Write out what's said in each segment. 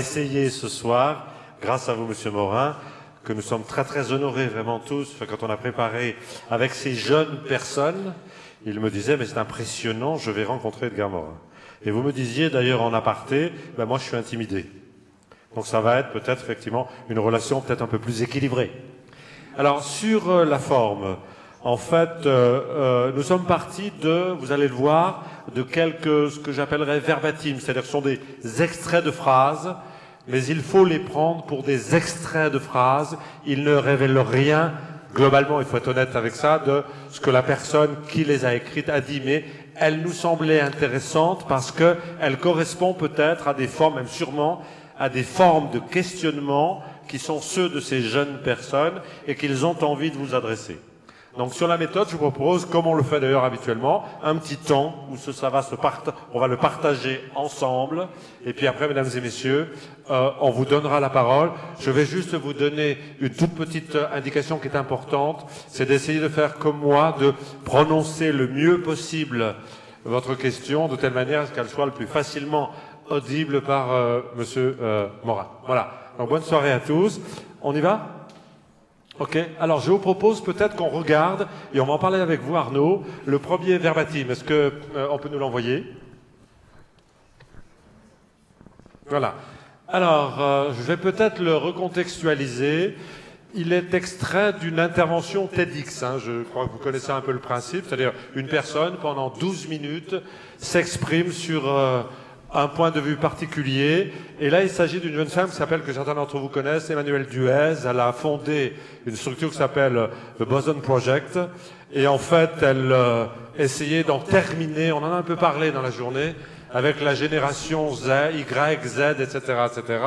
Essayer ce soir, grâce à vous, Monsieur Morin, que nous sommes très très honorés vraiment tous, quand on a préparé avec ces jeunes personnes, il me disait, mais c'est impressionnant, je vais rencontrer Edgar Morin. Et vous me disiez d'ailleurs en aparté, ben moi je suis intimidé. Donc ça va être peut-être effectivement une relation peut-être un peu plus équilibrée. Alors sur euh, la forme, en fait, euh, euh, nous sommes partis de, vous allez le voir, de quelques, ce que j'appellerais verbatim, c'est-à-dire ce sont des extraits de phrases, mais il faut les prendre pour des extraits de phrases. Ils ne révèlent rien, globalement, il faut être honnête avec ça, de ce que la personne qui les a écrites a dit, mais elle nous semblait intéressante parce qu'elle correspond peut-être à des formes, même sûrement, à des formes de questionnement qui sont ceux de ces jeunes personnes et qu'ils ont envie de vous adresser. Donc sur la méthode, je vous propose, comme on le fait d'ailleurs habituellement, un petit temps où ça va se on va le partager ensemble. Et puis après, mesdames et messieurs, euh, on vous donnera la parole. Je vais juste vous donner une toute petite indication qui est importante, c'est d'essayer de faire comme moi, de prononcer le mieux possible votre question de telle manière qu'elle soit le plus facilement audible par euh, Monsieur euh, Morin. Voilà. Donc bonne soirée à tous. On y va? Ok. Alors je vous propose peut-être qu'on regarde et on va en parler avec vous, Arnaud. Le premier verbatim. Est-ce que euh, on peut nous l'envoyer? Voilà. Alors euh, je vais peut-être le recontextualiser. Il est extrait d'une intervention TEDx. Hein. je crois que vous connaissez un peu le principe. C'est-à-dire une personne pendant 12 minutes s'exprime sur euh, un point de vue particulier. Et là, il s'agit d'une jeune femme qui s'appelle, que certains d'entre vous connaissent, Emmanuelle Duez. Elle a fondé une structure qui s'appelle The Boson Project. Et en fait, elle euh, essayait d'en terminer, on en a un peu parlé dans la journée, avec la génération Z, Y, Z, etc., etc.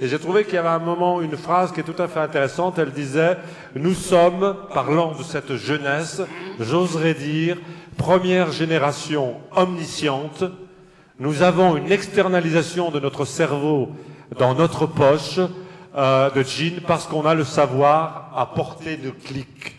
Et j'ai trouvé qu'il y avait un moment, une phrase qui est tout à fait intéressante. Elle disait, nous sommes, parlant de cette jeunesse, j'oserais dire, première génération omnisciente, nous avons une externalisation de notre cerveau dans notre poche euh, de jean parce qu'on a le savoir à portée de clic.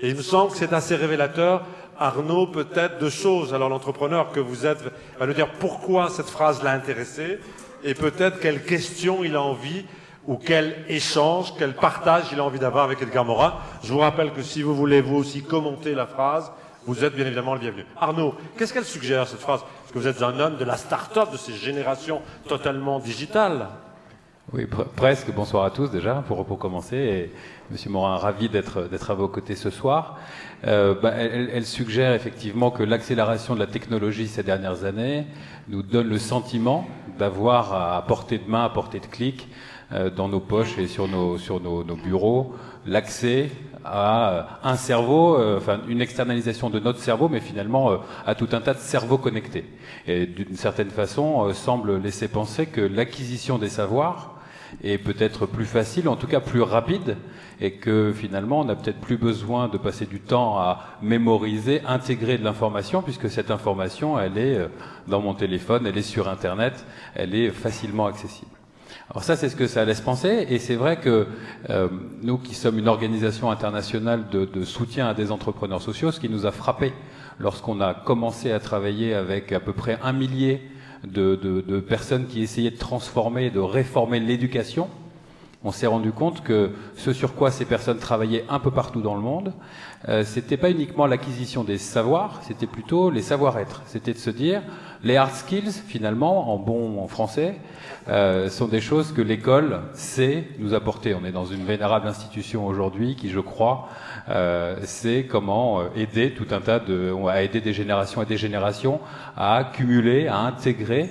Et il me semble que c'est assez révélateur, Arnaud, peut-être de choses. Alors l'entrepreneur que vous êtes va nous dire pourquoi cette phrase l'a intéressé et peut-être quelle question il a envie ou quel échange, quel partage il a envie d'avoir avec Edgar Morin. Je vous rappelle que si vous voulez vous aussi commenter la phrase, vous êtes bien évidemment le bienvenu. Arnaud, qu'est-ce qu'elle suggère cette phrase? Que vous êtes un homme de la start-up, de ces générations totalement digitales. Oui, presque. Bonsoir à tous déjà, pour, pour commencer. Et Monsieur Morin, ravi d'être à vos côtés ce soir. Euh, bah, elle, suggère effectivement que l'accélération de la technologie ces dernières années nous donne le sentiment d'avoir à portée de main, à portée de clic, euh, dans nos poches et sur nos sur nos bureaux, l'accès à euh, un cerveau, euh, enfin une externalisation de notre cerveau, mais finalement euh, à tout un tas de cerveaux connectés. Et d'une certaine façon, semble laisser penser que l'acquisition des savoirs est peut-être plus facile, en tout cas plus rapide, et que finalement on n'a peut-être plus besoin de passer du temps à mémoriser, intégrer de l'information, puisque cette information, elle est dans mon téléphone, elle est sur Internet, elle est facilement accessible. Alors ça, c'est ce que ça laisse penser, et c'est vrai que euh, nous qui sommes une organisation internationale de, soutien à des entrepreneurs sociaux, ce qui nous a frappé lorsqu'on a commencé à travailler avec à peu près un millier de, de, de personnes qui essayaient de transformer, de réformer l'éducation, on s'est rendu compte que ce sur quoi ces personnes travaillaient un peu partout dans le monde, euh, c'était pas uniquement l'acquisition des savoirs, c'était plutôt les savoir-être. C'était de se dire, les hard skills, finalement, en bon français, euh, sont des choses que l'école sait nous apporter. On est dans une vénérable institution aujourd'hui qui, je crois, euh, sait comment aider tout un tas de, à aider des générations et des générations à accumuler, à intégrer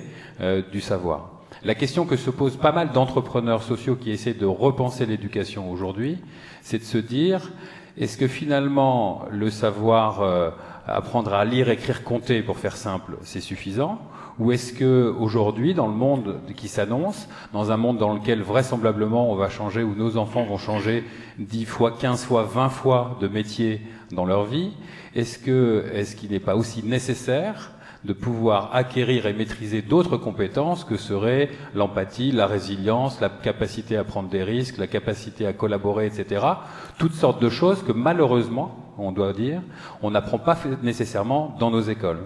du savoir. La question que se posent pas mal d'entrepreneurs sociaux qui essaient de repenser l'éducation aujourd'hui, c'est de se dire est-ce que finalement le savoir euh, apprendre à lire, écrire, compter, pour faire simple, c'est suffisant? Ou est-ce que aujourd'hui, dans le monde qui s'annonce, dans un monde dans lequel vraisemblablement on va changer, ou nos enfants vont changer 10 fois, 15 fois, 20 fois de métier dans leur vie, est-ce que est-ce qu'il n'est pas aussi nécessaire de pouvoir acquérir et maîtriser d'autres compétences que seraient l'empathie, la résilience, la capacité à prendre des risques, la capacité à collaborer, etc. Toutes sortes de choses que malheureusement, on doit dire, on n'apprend pas nécessairement dans nos écoles.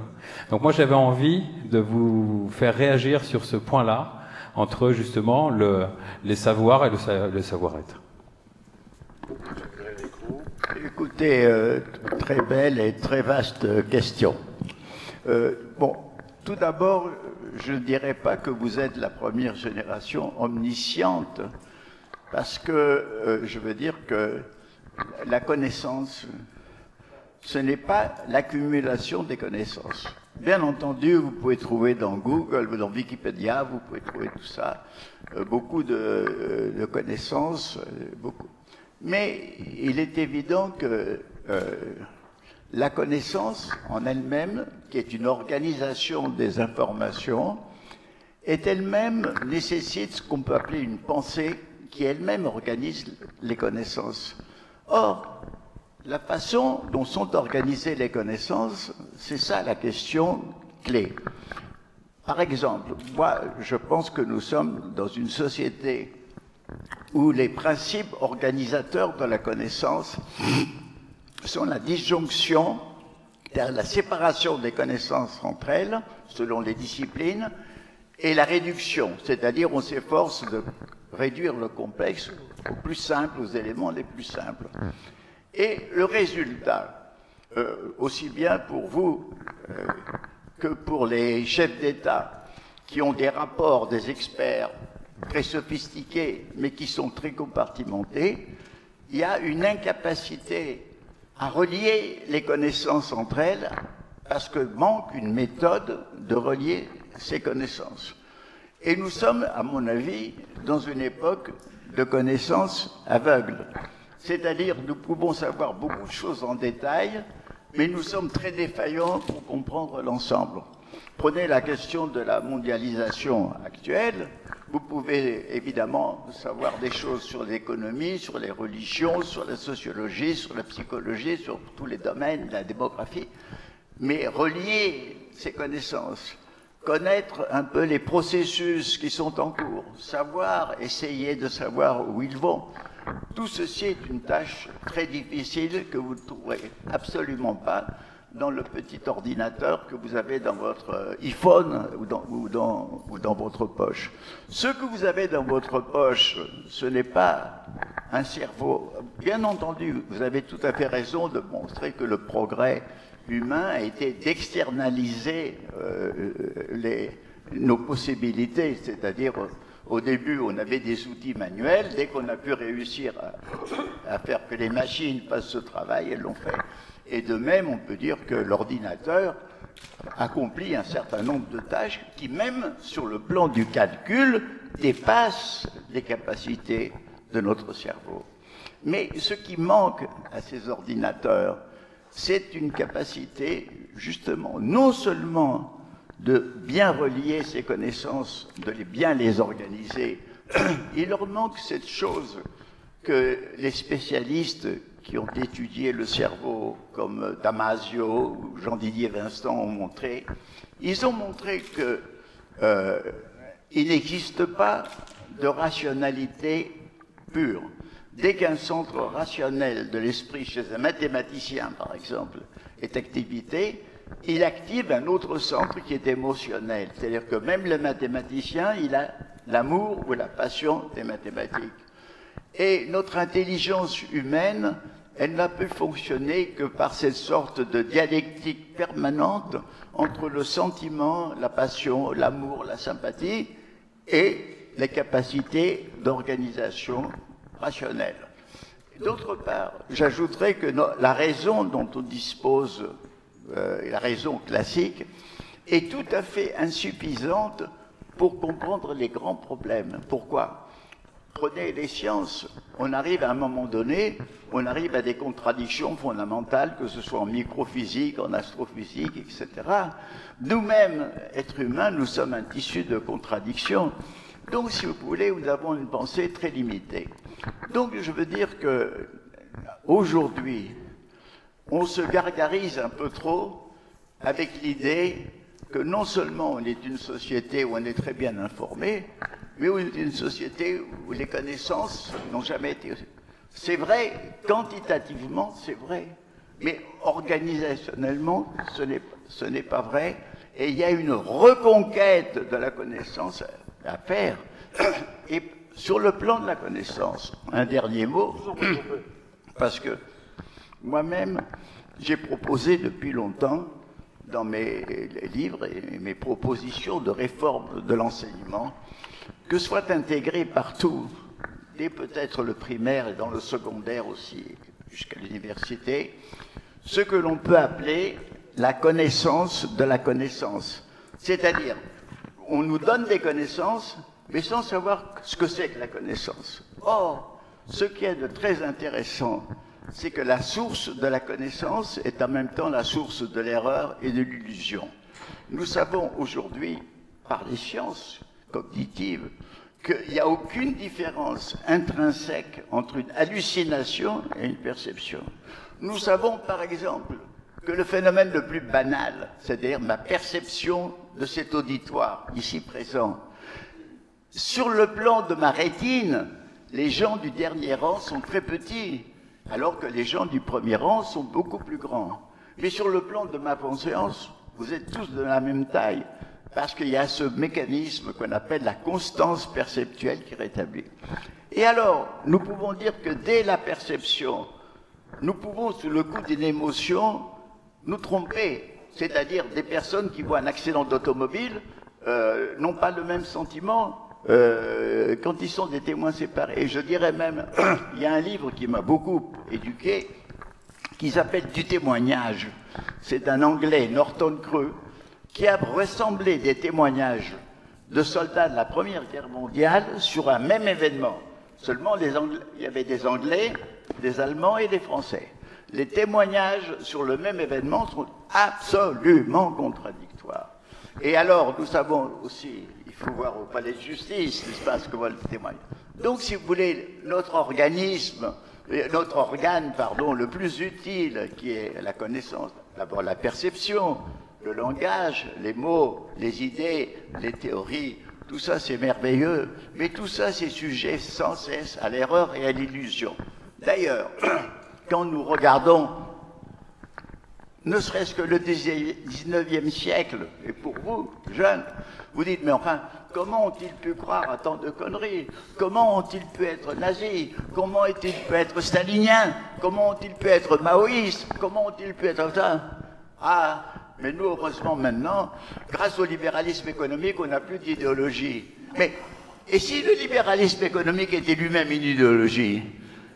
Donc moi j'avais envie de vous faire réagir sur ce point-là entre justement le, les savoirs et le, savoir-être Écoutez, euh, très belle et très vaste question. Euh, bon, tout d'abord, je ne dirais pas que vous êtes la première génération omnisciente, parce que euh, je veux dire que la connaissance, ce n'est pas l'accumulation des connaissances. Bien entendu, vous pouvez trouver dans Google, dans Wikipédia, vous pouvez trouver tout ça, euh, beaucoup de, de connaissances, beaucoup. Mais il est évident que la connaissance en elle-même, qui est une organisation des informations, est elle-même nécessite ce qu'on peut appeler une pensée qui elle-même organise les connaissances. Or, la façon dont sont organisées les connaissances, c'est ça la question clé. Par exemple, moi, je pense que nous sommes dans une société où les principes organisateurs de la connaissance sont la disjonction, la séparation des connaissances entre elles, selon les disciplines, et la réduction, c'est-à-dire on s'efforce de réduire le complexe au plus simple, aux éléments les plus simples. Et le résultat, euh, aussi bien pour vous euh, que pour les chefs d'État qui ont des rapports, des experts très sophistiqués, mais qui sont très compartimentés, il y a une incapacité à relier les connaissances entre elles parce que manque une méthode de relier ces connaissances. Et nous sommes, à mon avis, dans une époque de connaissances aveugles. C'est-à-dire, nous pouvons savoir beaucoup de choses en détail, mais nous sommes très défaillants pour comprendre l'ensemble. Prenez la question de la mondialisation actuelle. Vous pouvez évidemment savoir des choses sur l'économie, sur les religions, sur la sociologie, sur la psychologie, sur tous les domaines de la démographie, mais relier ces connaissances, connaître un peu les processus qui sont en cours, savoir, essayer de savoir où ils vont, tout ceci est une tâche très difficile que vous ne trouverez absolument pas dans le petit ordinateur que vous avez dans votre euh, iPhone ou dans, ou dans, ou dans votre poche. Ce que vous avez dans votre poche, ce n'est pas un cerveau. Bien entendu, vous avez tout à fait raison de montrer que le progrès humain a été d'externaliser euh, nos possibilités, c'est-à-dire au début, on avait des outils manuels. Dès qu'on a pu réussir à, à, faire que les machines fassent ce travail, elles l'ont fait. Et de même, on peut dire que l'ordinateur accomplit un certain nombre de tâches qui, même sur le plan du calcul, dépassent les capacités de notre cerveau. Mais ce qui manque à ces ordinateurs, c'est une capacité, justement, non seulement de bien relier ces connaissances, de les bien les organiser, il leur manque cette chose que les spécialistes qui ont étudié le cerveau, comme Damasio ou Jean-Didier Vincent ont montré, ils ont montré que euh, il n'existe pas de rationalité pure. Dès qu'un centre rationnel de l'esprit chez un mathématicien, par exemple, est activité, il active un autre centre qui est émotionnel. C'est-à-dire que même le mathématicien, il a l'amour ou la passion des mathématiques. Et notre intelligence humaine, elle n'a pu fonctionner que par cette sorte de dialectique permanente entre le sentiment, la passion, l'amour, la sympathie et les capacités d'organisation rationnelle. D'autre part, j'ajouterais que la raison dont on dispose, euh, la raison classique, est tout à fait insuffisante pour comprendre les grands problèmes. Pourquoi? Prenez les sciences, on arrive à un moment donné, on arrive à des contradictions fondamentales, que ce soit en microphysique, en astrophysique, etc. Nous-mêmes, êtres humains, nous sommes un tissu de contradictions. Donc, si vous voulez, nous avons une pensée très limitée. Donc, je veux dire que aujourd'hui, on se gargarise un peu trop avec l'idée que non seulement on est une société où on est très bien informé, mais on est une société où les connaissances n'ont jamais été. C'est vrai, quantitativement, c'est vrai, mais organisationnellement, ce n'est pas vrai. Et il y a une reconquête de la connaissance à faire. Et sur le plan de la connaissance, un dernier mot, parce que moi-même, j'ai proposé depuis longtemps, dans mes livres et mes propositions de réforme de l'enseignement, que soit intégré partout, dès peut-être le primaire et dans le secondaire aussi, jusqu'à l'université, ce que l'on peut appeler la connaissance de la connaissance. C'est-à-dire, on nous donne des connaissances, mais sans savoir ce que c'est que la connaissance. Or, ce qui est de très intéressant, c'est que la source de la connaissance est en même temps la source de l'erreur et de l'illusion. Nous savons aujourd'hui, par les sciences cognitives, qu'il n'y a aucune différence intrinsèque entre une hallucination et une perception. Nous savons, par exemple, que le phénomène le plus banal, c'est-à-dire ma perception de cet auditoire ici présent, sur le plan de ma rétine, les gens du dernier rang sont très petits, alors que les gens du premier rang sont beaucoup plus grands. Mais sur le plan de ma conscience, vous êtes tous de la même taille, parce qu'il y a ce mécanisme qu'on appelle la constance perceptuelle qui rétablit. Et alors, nous pouvons dire que dès la perception, nous pouvons, sous le coup d'une émotion, nous tromper. C'est-à-dire des personnes qui voient un accident d'automobile euh, n'ont pas le même sentiment euh, quand ils sont des témoins séparés. Et je dirais même, il y a un livre qui m'a beaucoup éduqué, qui s'appelle Du témoignage. C'est un Anglais, Norton Creux, qui a ressemblé des témoignages de soldats de la Première Guerre mondiale sur un même événement. Seulement, les il y avait des Anglais, des Allemands et des Français. Les témoignages sur le même événement sont absolument contradictoires. Et alors, nous savons aussi, il faut voir au palais de justice, n'est-ce pas, ce que voit le témoignage. Donc, si vous voulez, notre organisme, notre organe, pardon, le plus utile, qui est la connaissance, d'abord la perception, le langage, les mots, les idées, les théories, tout ça c'est merveilleux, mais tout ça c'est sujet sans cesse à l'erreur et à l'illusion. D'ailleurs, quand nous regardons ne serait-ce que le 19e siècle, et pour vous, jeunes, vous dites, mais enfin, comment ont-ils pu croire à tant de conneries? Comment ont-ils pu être nazis? Comment ont-ils pu être staliniens Comment ont-ils pu être maoïstes? Comment ont-ils pu être Ah, mais nous, heureusement, maintenant, grâce au libéralisme économique, on n'a plus d'idéologie. Mais, et si le libéralisme économique était lui-même une idéologie,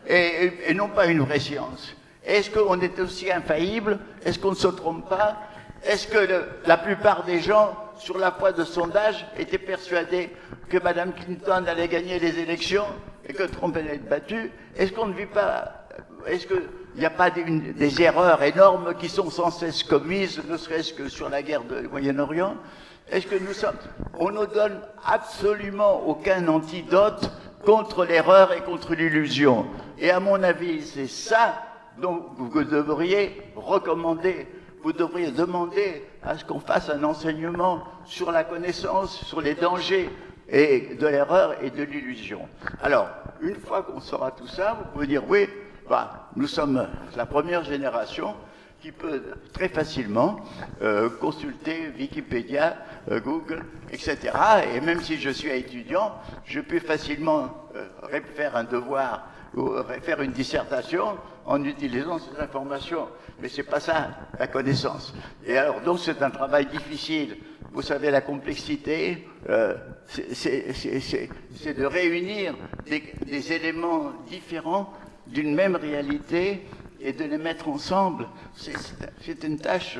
et, non pas une vraie science Est-ce qu'on est aussi infaillible? Est-ce qu'on ne se trompe pas? Est-ce que la plupart des gens, sur la foi de sondage, étaient persuadés que Mme Clinton allait gagner les élections et que Trump allait être battu? Est-ce qu'on ne vit pas est-ce qu'il n'y a pas des, erreurs énormes qui sont sans cesse commises, ne serait-ce que sur la guerre du Moyen-Orient Est-ce que nous sommes... On ne donne absolument aucun antidote contre l'erreur et contre l'illusion. Et à mon avis, c'est ça dont vous devriez recommander, vous devriez demander à ce qu'on fasse un enseignement sur la connaissance, sur les dangers et de l'erreur et de l'illusion. Alors, une fois qu'on saura tout ça, vous pouvez dire oui, bah, nous sommes la première génération qui peut très facilement euh, consulter Wikipédia, euh, Google, etc. Et même si je suis étudiant, je peux facilement euh, faire un devoir ou faire une dissertation en utilisant ces informations. Mais c'est pas ça, la connaissance. Et alors, donc, c'est un travail difficile. Vous savez, la complexité, c'est de réunir des, des éléments différents d'une même réalité et de les mettre ensemble. C'est une tâche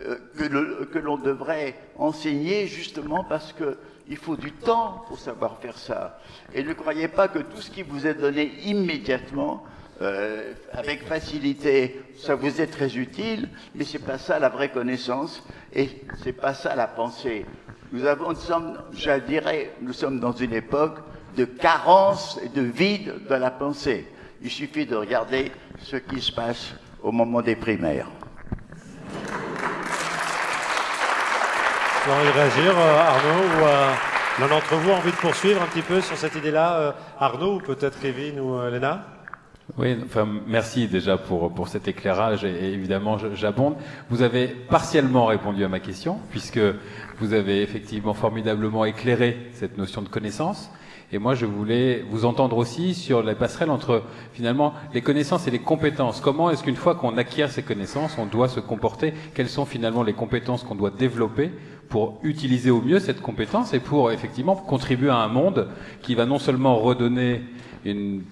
euh, que l'on devrait enseigner justement parce qu'il faut du temps pour savoir faire ça. Et ne croyez pas que tout ce qui vous est donné immédiatement, euh, avec facilité, ça vous est très utile, mais c'est pas ça la vraie connaissance et c'est pas ça la pensée. Nous avons, nous sommes, je dirais, nous sommes dans une époque de carence et de vide de la pensée. Il suffit de regarder ce qui se passe au moment des primaires. Vous envie de réagir, euh, Arnaud, ou euh, l'un d'entre vous a envie de poursuivre un petit peu sur cette idée-là, euh, Arnaud, ou peut-être Kevin ou Léna? Oui, enfin, merci déjà pour, pour cet éclairage et, évidemment j'abonde. Vous avez partiellement répondu à ma question puisque vous avez effectivement formidablement éclairé cette notion de connaissance. Et moi, je voulais vous entendre aussi sur la passerelle entre finalement les connaissances et les compétences. Comment est-ce qu'une fois qu'on acquiert ces connaissances, on doit se comporter? Quelles sont finalement les compétences qu'on doit développer pour utiliser au mieux cette compétence et pour effectivement contribuer à un monde qui va non seulement redonner une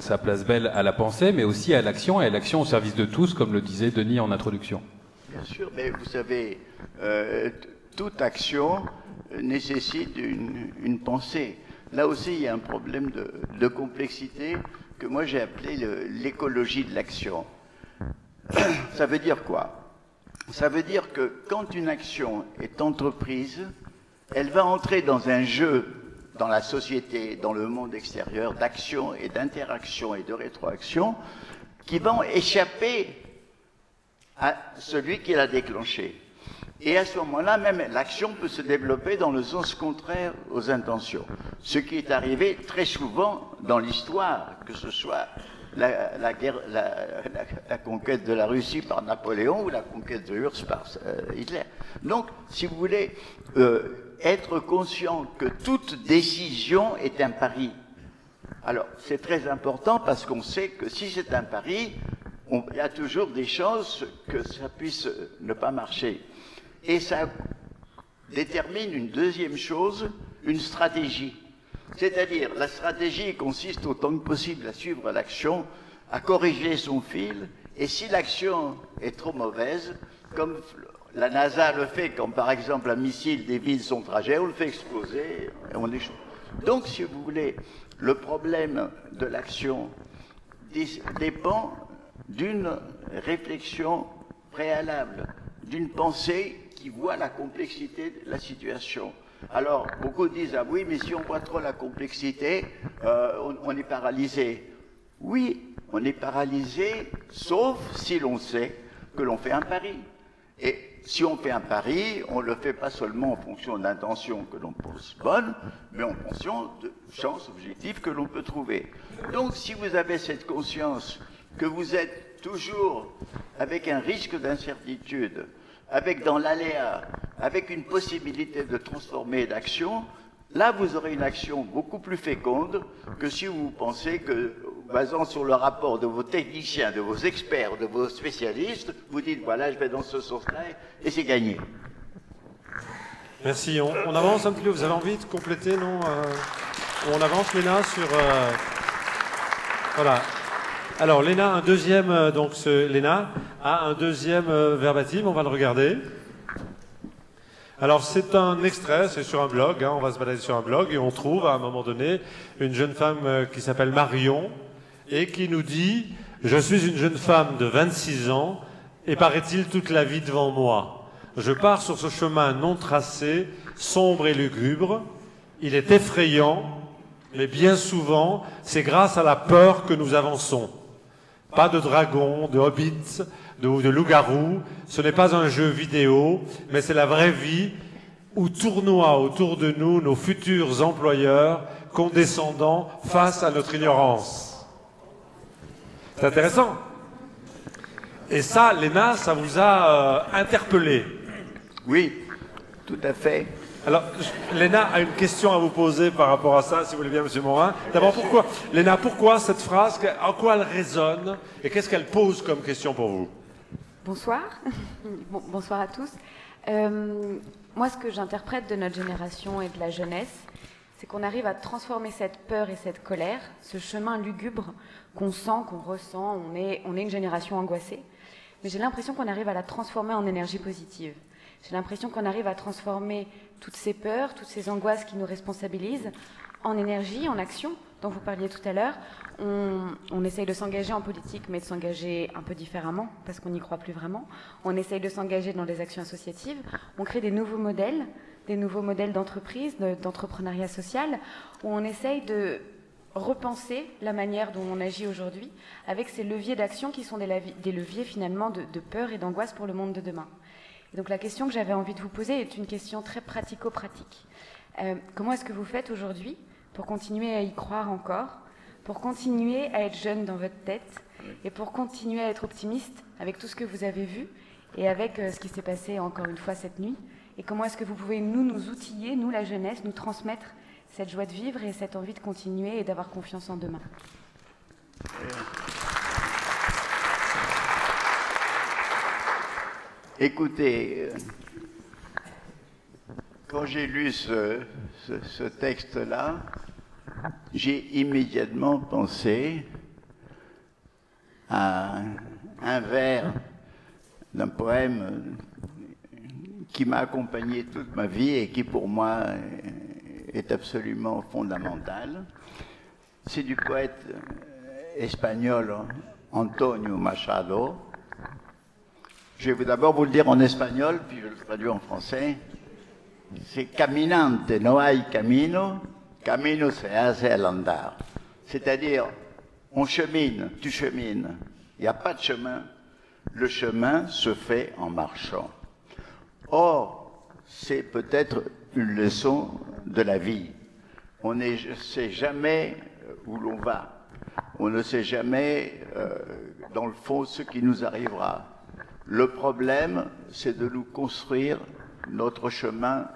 sa place belle à la pensée, mais aussi à l'action, et à l'action au service de tous, comme le disait Denis en introduction. Bien sûr, mais vous savez, euh, toute action nécessite une, pensée. Là aussi, il y a un problème de, complexité que moi j'ai appelé l'écologie de l'action. Ça veut dire quoi? Ça veut dire que quand une action est entreprise, elle va entrer dans un jeu dans la société, dans le monde extérieur, d'action et d'interaction et de rétroaction, qui vont échapper à celui qui l'a déclenché. Et à ce moment-là, même l'action peut se développer dans le sens contraire aux intentions. Ce qui est arrivé très souvent dans l'histoire, que ce soit la, guerre, la, conquête de la Russie par Napoléon ou la conquête de l'URSS par euh, Hitler. Donc, si vous voulez, euh, être conscient que toute décision est un pari. Alors, c'est très important parce qu'on sait que si c'est un pari, il y a toujours des chances que ça puisse ne pas marcher. Et ça détermine une deuxième chose, une stratégie. C'est-à-dire, la stratégie consiste autant que possible à suivre l'action, à corriger son fil, et si l'action est trop mauvaise, comme la NASA le fait quand, par exemple, un missile dévie son trajet, on le fait exploser et on échoue. Donc, si vous voulez, le problème de l'action dépend d'une réflexion préalable, d'une pensée qui voit la complexité de la situation. Alors, beaucoup disent, ah oui, mais si on voit trop la complexité, euh, on, est paralysé. Oui, on est paralysé, sauf si l'on sait que l'on fait un pari. Et si on fait un pari, on le fait pas seulement en fonction d'intentions que l'on pose bonnes, mais en fonction de chances objectives que l'on peut trouver. Donc si vous avez cette conscience que vous êtes toujours avec un risque d'incertitude, avec dans l'aléa, avec une possibilité de transformer d'action, là vous aurez une action beaucoup plus féconde que si vous pensez que basant sur le rapport de vos techniciens, de vos experts, de vos spécialistes, vous dites voilà, je vais dans ce sens-là et c'est gagné. Merci. On, avance un petit peu. Vous avez envie de compléter, non euh, On avance, Léna, sur. Euh, voilà. Alors, Léna, un deuxième. Euh, donc, ce, Léna a un deuxième verbatim. On va le regarder. Alors c'est un extrait, c'est sur un blog, hein, on va se balader sur un blog et on trouve à un moment donné une jeune femme qui s'appelle Marion, et qui nous dit Je suis une jeune femme de 26 ans et paraît-il toute la vie devant moi. Je pars sur ce chemin non tracé, sombre et lugubre. Il est effrayant, mais bien souvent, c'est grâce à la peur que nous avançons. Pas de dragons, de hobbits, de, loups-garous. Ce n'est pas un jeu vidéo, mais c'est la vraie vie où tournoient autour de nous nos futurs employeurs condescendants face à notre ignorance. C'est intéressant. Et ça, Léna, ça vous a euh, interpellé Oui, tout à fait. Alors, Léna a une question à vous poser par rapport à ça, si vous voulez bien, Monsieur Morin. D'abord, pourquoi, Léna, pourquoi cette phrase En quoi elle résonne Et qu'est-ce qu'elle pose comme question pour vous? Bonsoir. bonsoir à tous. Euh, moi, ce que j'interprète de notre génération et de la jeunesse, c'est qu'on arrive à transformer cette peur et cette colère, ce chemin lugubre qu'on sent, qu'on ressent, on est, on est une génération angoissée, mais j'ai l'impression qu'on arrive à la transformer en énergie positive. J'ai l'impression qu'on arrive à transformer toutes ces peurs, toutes ces angoisses qui nous responsabilisent en énergie, en action, dont vous parliez tout à l'heure. On, essaye de s'engager en politique, mais de s'engager un peu différemment, parce qu'on n'y croit plus vraiment. On essaye de s'engager dans des actions associatives. On crée des nouveaux modèles des nouveaux modèles d'entreprise, d'entrepreneuriat social, où on essaye de repenser la manière dont on agit aujourd'hui avec ces leviers d'action qui sont des, leviers finalement de, peur et d'angoisse pour le monde de demain. Donc la question que j'avais envie de vous poser est une question très pratico-pratique. Euh, comment est-ce que vous faites aujourd'hui pour continuer à y croire encore, pour continuer à être jeune dans votre tête et pour continuer à être optimiste avec tout ce que vous avez vu et avec euh, ce qui s'est passé encore une fois cette nuit? Et comment est-ce que vous pouvez nous, nous outiller, nous la jeunesse, nous transmettre cette joie de vivre et cette envie de continuer et d'avoir confiance en demain? Écoutez, euh, quand j'ai lu ce, ce texte-là, j'ai immédiatement pensé à un vers d'un poème qui m'a accompagné toute ma vie et qui pour moi est absolument fondamental. C'est du poète espagnol Antonio Machado. Je vais d'abord vous le dire en espagnol, puis je le traduis en français. C'est caminante, no hay camino, camino se hace al andar. C'est-à-dire, on chemine, tu chemines. Il n'y a pas de chemin. Le chemin se fait en marchant. Or, c'est peut-être une leçon de la vie. On ne sait jamais où l'on va. On ne sait jamais, euh, dans le fond, ce qui nous arrivera. Le problème, c'est de nous construire notre chemin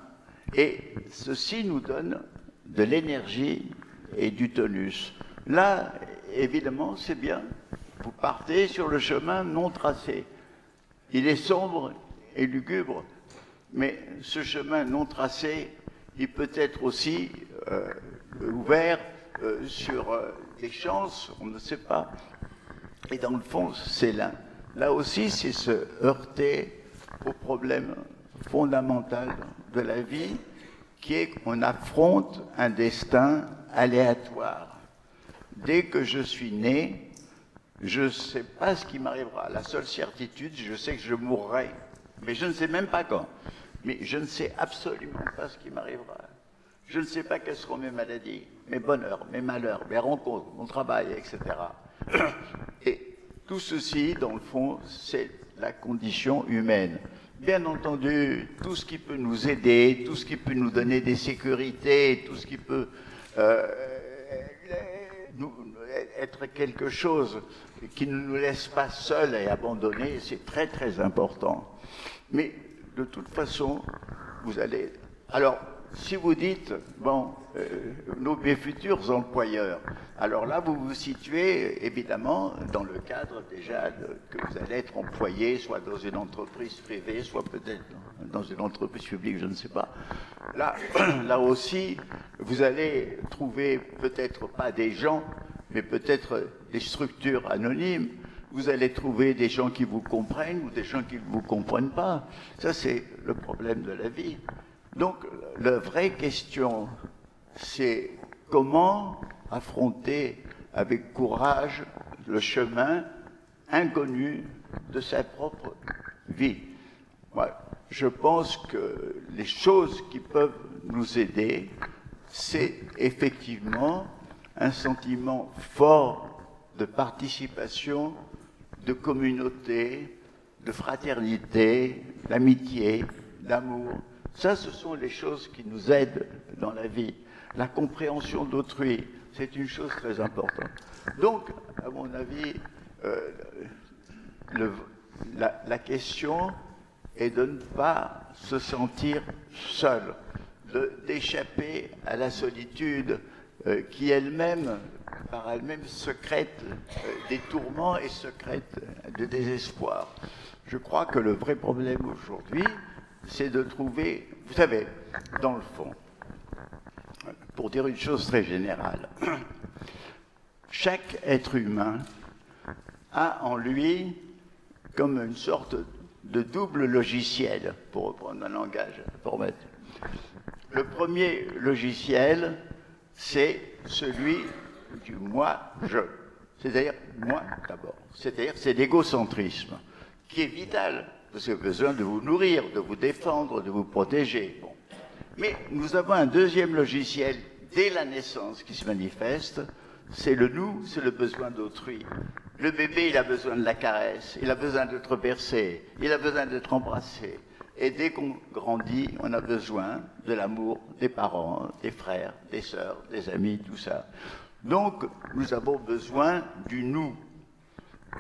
et ceci nous donne de l'énergie et du tonus. Là, évidemment, c'est bien. Vous partez sur le chemin non tracé. Il est sombre et lugubre, mais ce chemin non tracé, il peut être aussi euh, ouvert euh, sur euh, des chances, on ne sait pas. Et dans le fond, c'est là. Là aussi, c'est se heurter au problème fondamental de la vie, qui est qu'on affronte un destin aléatoire. Dès que je suis né, je ne sais pas ce qui m'arrivera. La seule certitude, je sais que je mourrai, mais je ne sais même pas quand. Mais je ne sais absolument pas ce qui m'arrivera. Je ne sais pas quelles seront mes maladies, mes bonheurs, mes malheurs, mes rencontres, mon travail, etc. Et tout ceci, dans le fond, c'est la condition humaine. Bien entendu, tout ce qui peut nous aider, tout ce qui peut nous donner des sécurités, tout ce qui peut euh, être quelque chose qui ne nous laisse pas seuls et abandonnés, c'est très très important. Mais de toute façon, vous allez... Alors, si vous dites, bon, euh, nos, futurs employeurs, alors là, vous vous situez évidemment dans le cadre déjà que vous allez être employé, soit dans une entreprise privée, soit peut-être dans une entreprise publique, je ne sais pas. Là, là aussi, vous allez trouver peut-être pas des gens, mais peut-être des structures anonymes. Vous allez trouver des gens qui vous comprennent ou des gens qui ne vous comprennent pas. Ça, c'est le problème de la vie. Donc, la vraie question, c'est comment affronter avec courage le chemin inconnu de sa propre vie. je pense que les choses qui peuvent nous aider, c'est effectivement un sentiment fort de participation, de communauté, de fraternité, d'amitié, d'amour. Ça, ce sont les choses qui nous aident dans la vie. La compréhension d'autrui, c'est une chose très importante. Donc, à mon avis, euh, la, question est de ne pas se sentir seul, d'échapper à la solitude euh, qui elle-même, par elle-même, secrète euh, des tourments et secrète de désespoir. Je crois que le vrai problème aujourd'hui, c'est de trouver, vous savez, dans le fond, pour dire une chose très générale, chaque être humain a en lui comme une sorte de double logiciel, pour reprendre un langage formel. Le premier logiciel, c'est celui du moi-je, c'est-à-dire moi d'abord, c'est-à-dire c'est l'égocentrisme, qui est vital vous avez besoin de vous nourrir, de vous défendre, de vous protéger. Mais nous avons un deuxième logiciel dès la naissance qui se manifeste, c'est le nous, c'est le besoin d'autrui. Le bébé, il a besoin de la caresse, il a besoin d'être bercé, il a besoin d'être embrassé. Et dès qu'on grandit, on a besoin de l'amour des parents, des frères, des sœurs, des amis, tout ça. Donc, nous avons besoin du nous.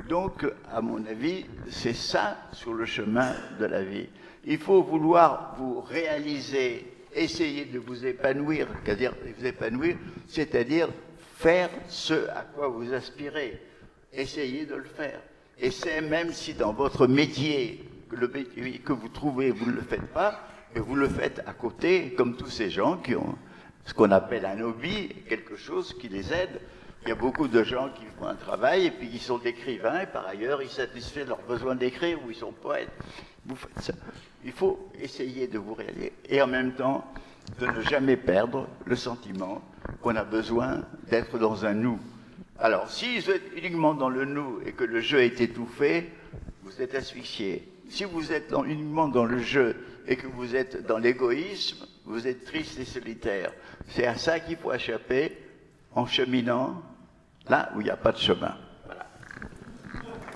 Donc, à mon avis, c'est ça sur le chemin de la vie. Il faut vouloir vous réaliser, essayer de vous épanouir, c'est-à-dire vous épanouir, c'est-à-dire faire ce à quoi vous aspirez. Essayez de le faire. Et c'est même si dans votre métier, métier que vous trouvez, vous ne le faites pas, et vous le faites à côté, comme tous ces gens qui ont ce qu'on appelle un hobby, quelque chose qui les aide. Il y a beaucoup de gens qui font un travail et puis qui sont écrivains et par ailleurs ils satisfont leurs besoins d'écrire ou ils sont poètes. Vous faites ça. Il faut essayer de vous réaliser et en même temps de ne jamais perdre le sentiment qu'on a besoin d'être dans un nous. Alors, si vous êtes uniquement dans le nous et que le jeu est étouffé, vous êtes asphyxié. Si vous êtes uniquement dans le jeu et que vous êtes dans l'égoïsme, vous êtes triste et solitaire. C'est à ça qu'il faut échapper en cheminant là où il n'y a pas de chemin. Voilà.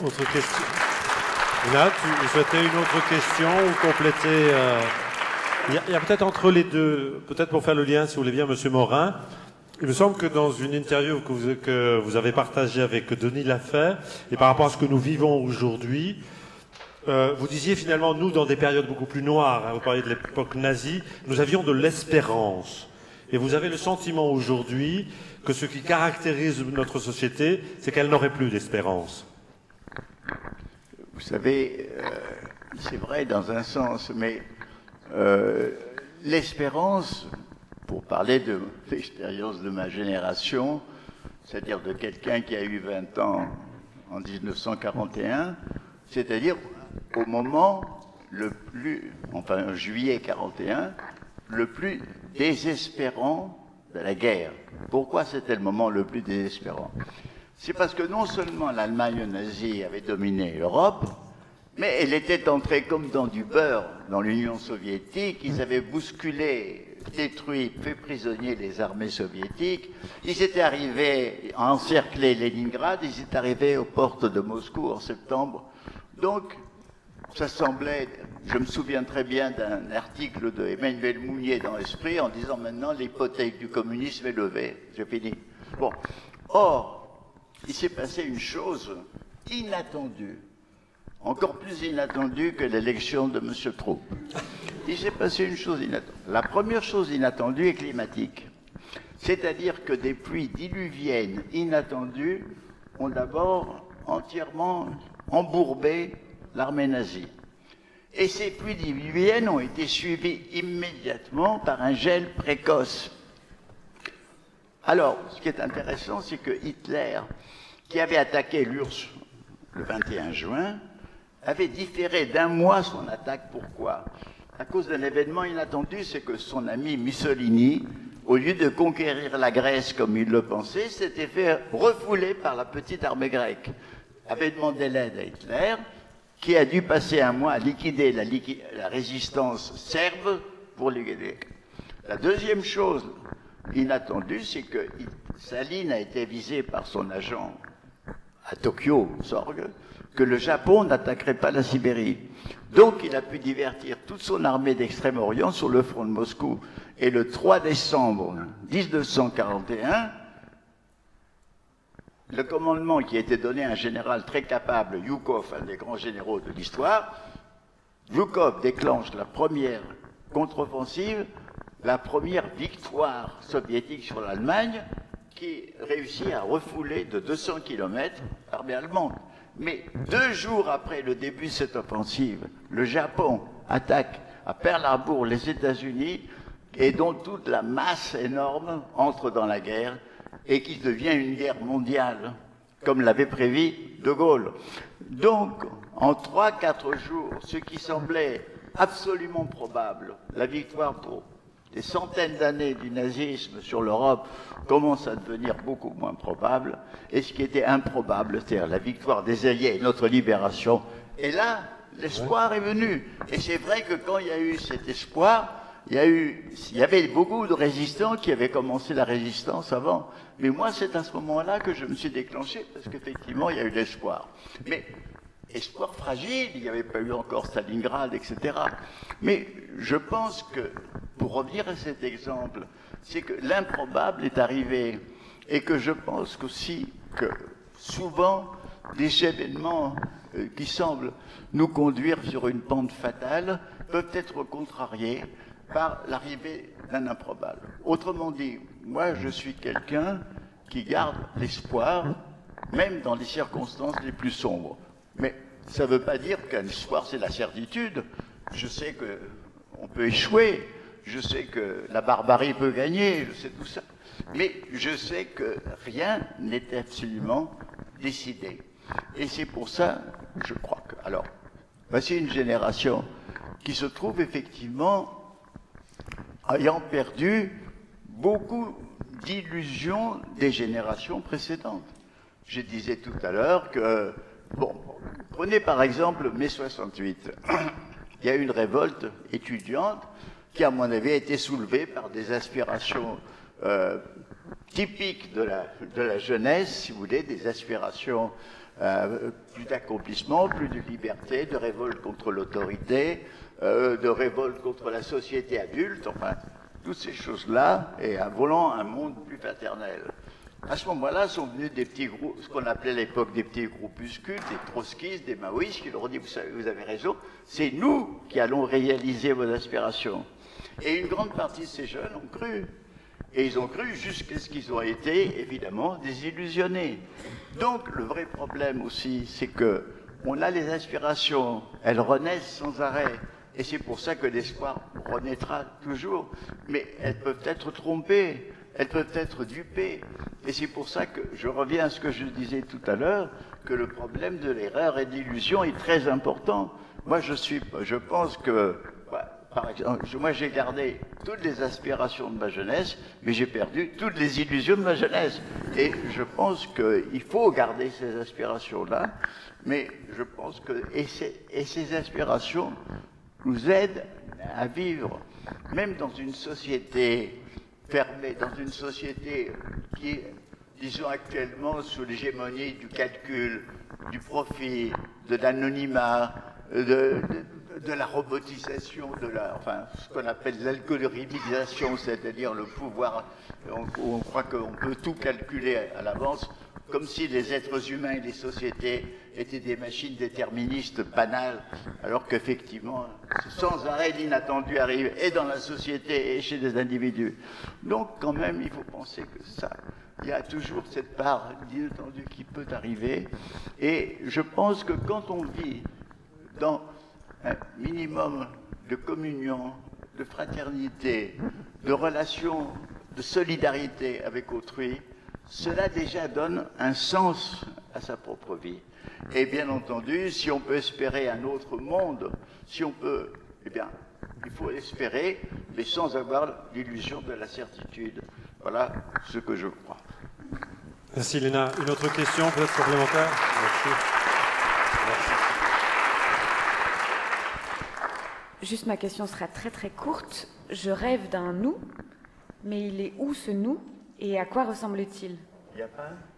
Autre question Là, tu souhaitais une autre question ou compléter euh, Il y a, peut-être entre les deux, peut-être pour faire le lien, si vous voulez bien, Monsieur Morin. Il me semble que dans une interview que vous, que vous avez partagée avec Denis Lafay, et par rapport à ce que nous vivons aujourd'hui, euh, vous disiez finalement, nous, dans des périodes beaucoup plus noires, hein, vous parliez de l'époque nazie, nous avions de l'espérance. Et vous avez le sentiment aujourd'hui que ce qui caractérise notre société, c'est qu'elle n'aurait plus d'espérance. Vous savez, euh, c'est vrai dans un sens, mais euh, l'espérance, pour parler de l'expérience de ma génération, c'est-à-dire de quelqu'un qui a eu 20 ans en 1941, c'est-à-dire au moment le plus, enfin en juillet 41, le plus désespérant de la guerre. Pourquoi c'était le moment le plus désespérant? C'est parce que non seulement l'Allemagne nazie avait dominé l'Europe, mais elle était entrée comme dans du beurre dans l'Union soviétique. Ils avaient bousculé, détruit, fait prisonnier les armées soviétiques. Ils étaient arrivés à encercler Leningrad. Ils étaient arrivés aux portes de Moscou en septembre. Donc, ça semblait, je me souviens très bien d'un article de Emmanuel Mounier dans Esprit en disant maintenant l'hypothèque du communisme est levée. J'ai fini. Bon. Or, il s'est passé une chose inattendue, encore plus inattendue que l'élection de M. Trump. Il s'est passé une chose inattendue. La première chose inattendue est climatique. C'est-à-dire que des pluies diluviennes inattendues ont d'abord entièrement embourbé l'armée nazie. Et ces pluies diluviennes ont été suivies immédiatement par un gel précoce. Alors, ce qui est intéressant, c'est que Hitler, qui avait attaqué l'URSS le 21 juin, avait différé d'un mois son attaque. Pourquoi? À cause d'un événement inattendu, c'est que son ami Mussolini, au lieu de conquérir la Grèce comme il le pensait, s'était fait refouler par la petite armée grecque. Avait demandé l'aide à Hitler, qui a dû passer un mois à liquider la, résistance serbe pour liquider. La deuxième chose inattendue, c'est que Saline a été visé par son agent à Tokyo, Sorg, que le Japon n'attaquerait pas la Sibérie. Donc il a pu divertir toute son armée d'Extrême-Orient sur le front de Moscou. Et le 3 décembre 1941, le commandement qui a été donné à un général très capable, Yukov, un des grands généraux de l'histoire, Yukov déclenche la première contre-offensive, la première victoire soviétique sur l'Allemagne, qui réussit à refouler de 200 km l'armée allemande. Mais deux jours après le début de cette offensive, le Japon attaque à Pearl Harbor les États-Unis et dont toute la masse énorme entre dans la guerre et qui devient une guerre mondiale, comme l'avait prévu De Gaulle. Donc, en trois, quatre jours, ce qui semblait absolument probable, la victoire pour des centaines d'années du nazisme sur l'Europe commence à devenir beaucoup moins probable, et ce qui était improbable, c'est-à-dire la victoire des Alliés et notre libération. Et là, l'espoir est venu. Et c'est vrai que quand il y a eu cet espoir, il y, a eu, il y avait beaucoup de résistants qui avaient commencé la résistance avant. Mais moi, c'est à ce moment-là que je me suis déclenché, parce qu'effectivement, il y a eu l'espoir. Mais espoir fragile, il n'y avait pas eu encore Stalingrad, etc. Mais je pense que, pour revenir à cet exemple, c'est que l'improbable est arrivé. et que je pense aussi que souvent des événements euh, qui semblent nous conduire sur une pente fatale peuvent être contrariés par l'arrivée d'un improbable. Autrement dit, moi je suis quelqu'un qui garde l'espoir, même dans les circonstances les plus sombres. Mais ça ne veut pas dire qu'un espoir c'est la certitude. Je sais qu'on peut échouer, je sais que la barbarie peut gagner, je sais tout ça. Mais je sais que rien n'est absolument décidé. Et c'est pour ça, je crois que. Alors, voici une génération qui se trouve effectivement ayant perdu beaucoup d'illusions des générations précédentes. Je disais tout à l'heure que, bon, prenez par exemple mai 68. Il y a eu une révolte étudiante qui, à mon avis, a été soulevée par des aspirations euh, typiques de la, de la, jeunesse, si vous voulez, des aspirations euh, plus d'accomplissement, plus de liberté, de révolte contre l'autorité, euh, de révolte contre la société adulte, enfin, toutes ces choses-là, et en voulant un monde plus paternel. À ce moment-là, sont venus des petits groupes, ce qu'on appelait à l'époque des petits groupuscules, des trotskistes, des maoïstes, qui leur ont dit, vous, savez, vous avez raison, c'est nous qui allons réaliser vos aspirations. Et une grande partie de ces jeunes ont cru. Et ils ont cru jusqu'à ce qu'ils ont été, évidemment, désillusionnés. Donc, le vrai problème aussi, c'est que on a les aspirations, elles renaissent sans arrêt. Et c'est pour ça que l'espoir renaîtra toujours. Mais elles peuvent être trompées, elles peuvent être dupées. Et c'est pour ça que je reviens à ce que je disais tout à l'heure, que le problème de l'erreur et de l'illusion est très important. Moi, je suis, je pense que, par exemple, moi j'ai gardé toutes les aspirations de ma jeunesse, mais j'ai perdu toutes les illusions de ma jeunesse. Et je pense qu'il faut garder ces aspirations-là, mais je pense que, et ces, et ces aspirations nous aide à vivre, même dans une société fermée, dans une société qui est, disons actuellement, sous l'hégémonie du calcul, du profit, de l'anonymat, de, de, la robotisation, de la, enfin, ce qu'on appelle l'algorithmisation, c'est-à-dire le pouvoir, on, on croit qu'on peut tout calculer à l'avance, comme si les êtres humains et les sociétés étaient des machines déterministes banales, alors qu'effectivement, sans arrêt, l'inattendu arrive et dans la société et chez des individus. Donc, quand même, il faut penser que ça, il y a toujours cette part d'inattendu qui peut arriver. Et je pense que quand on vit dans un minimum de communion, de fraternité, de relation, de solidarité avec autrui, cela déjà donne un sens à sa propre vie. Et bien entendu, si on peut espérer un autre monde, si on peut, eh bien, il faut espérer, mais sans avoir l'illusion de la certitude. Voilà ce que je crois. Merci Léna. Une autre question, peut-être complémentaire Merci. Juste ma question sera très très courte. Je rêve d'un nous, mais il est où ce nous? Et à quoi ressemble-t-il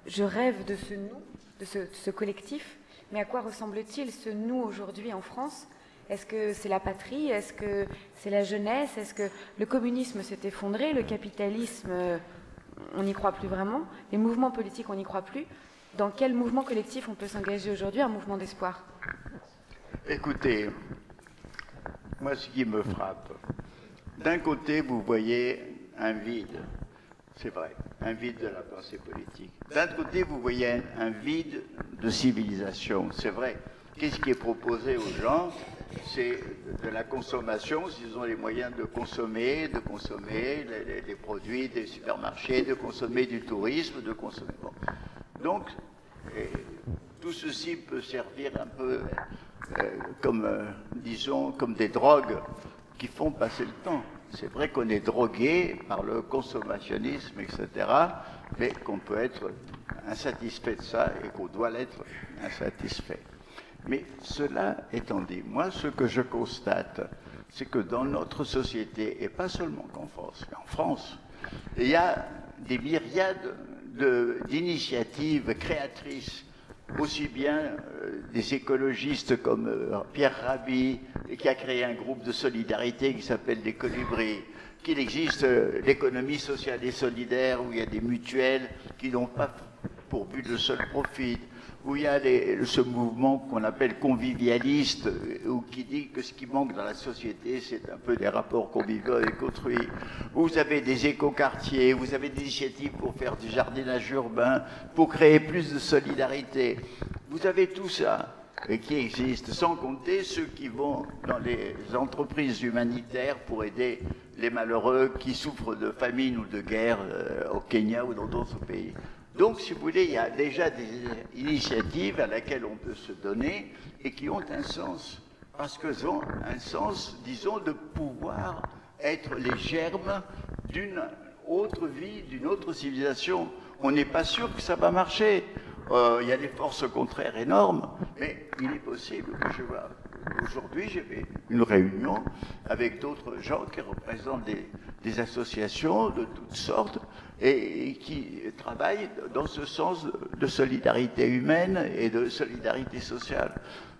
Je rêve de ce nous, de ce, collectif, mais à quoi ressemble-t-il ce nous aujourd'hui en France? Est-ce que c'est la patrie? Est-ce que c'est la jeunesse? Est-ce que le communisme s'est effondré? Le capitalisme, on n'y croit plus vraiment. Les mouvements politiques, on n'y croit plus. Dans quel mouvement collectif on peut s'engager aujourd'hui? Un mouvement d'espoir. Écoutez, moi ce qui me frappe, d'un côté vous voyez un vide c'est vrai, un vide de la pensée politique. D'un côté, vous voyez un, vide de civilisation, c'est vrai. Qu'est-ce qui est proposé aux gens? C'est de la consommation, s'ils ont les moyens de consommer, de consommer les, produits des supermarchés, de consommer du tourisme, de consommer. Donc, tout ceci peut servir un peu euh, comme, euh, disons, comme des drogues qui font passer le temps. C'est vrai qu'on est drogué par le consommationnisme, etc., mais qu'on peut être insatisfait de ça et qu'on doit l'être insatisfait. Mais cela étant dit, moi, ce que je constate, c'est que dans notre société, et pas seulement qu'en France, mais en France, il y a des myriades d'initiatives créatrices aussi bien euh, des écologistes comme euh, Pierre Rabhi, qui a créé un groupe de solidarité qui s'appelle les Colibris, qu'il existe euh, l'économie sociale et solidaire où il y a des mutuelles qui n'ont pas pour but le seul profit, où il y a ce mouvement qu'on appelle convivialiste, ou qui dit que ce qui manque dans la société, c'est un peu des rapports conviviaux avec autrui. Vous avez des écoquartiers, vous avez des initiatives pour faire du jardinage urbain, pour créer plus de solidarité. Vous avez tout ça qui existe, sans compter ceux qui vont dans les entreprises humanitaires pour aider les malheureux qui souffrent de famine ou de guerre euh, au Kenya ou dans d'autres pays. Donc, si vous voulez, il y a déjà des initiatives à laquelle on peut se donner et qui ont un sens. Parce qu'elles ont un sens, disons, de pouvoir être les germes d'une autre vie, d'une autre civilisation. On n'est pas sûr que ça va marcher. Euh, il y a des forces contraires énormes, mais il est possible que je vois. Aujourd'hui, j'ai fait une réunion avec d'autres gens qui représentent des, des associations de toutes sortes et qui travaillent dans ce sens de solidarité humaine et de solidarité sociale.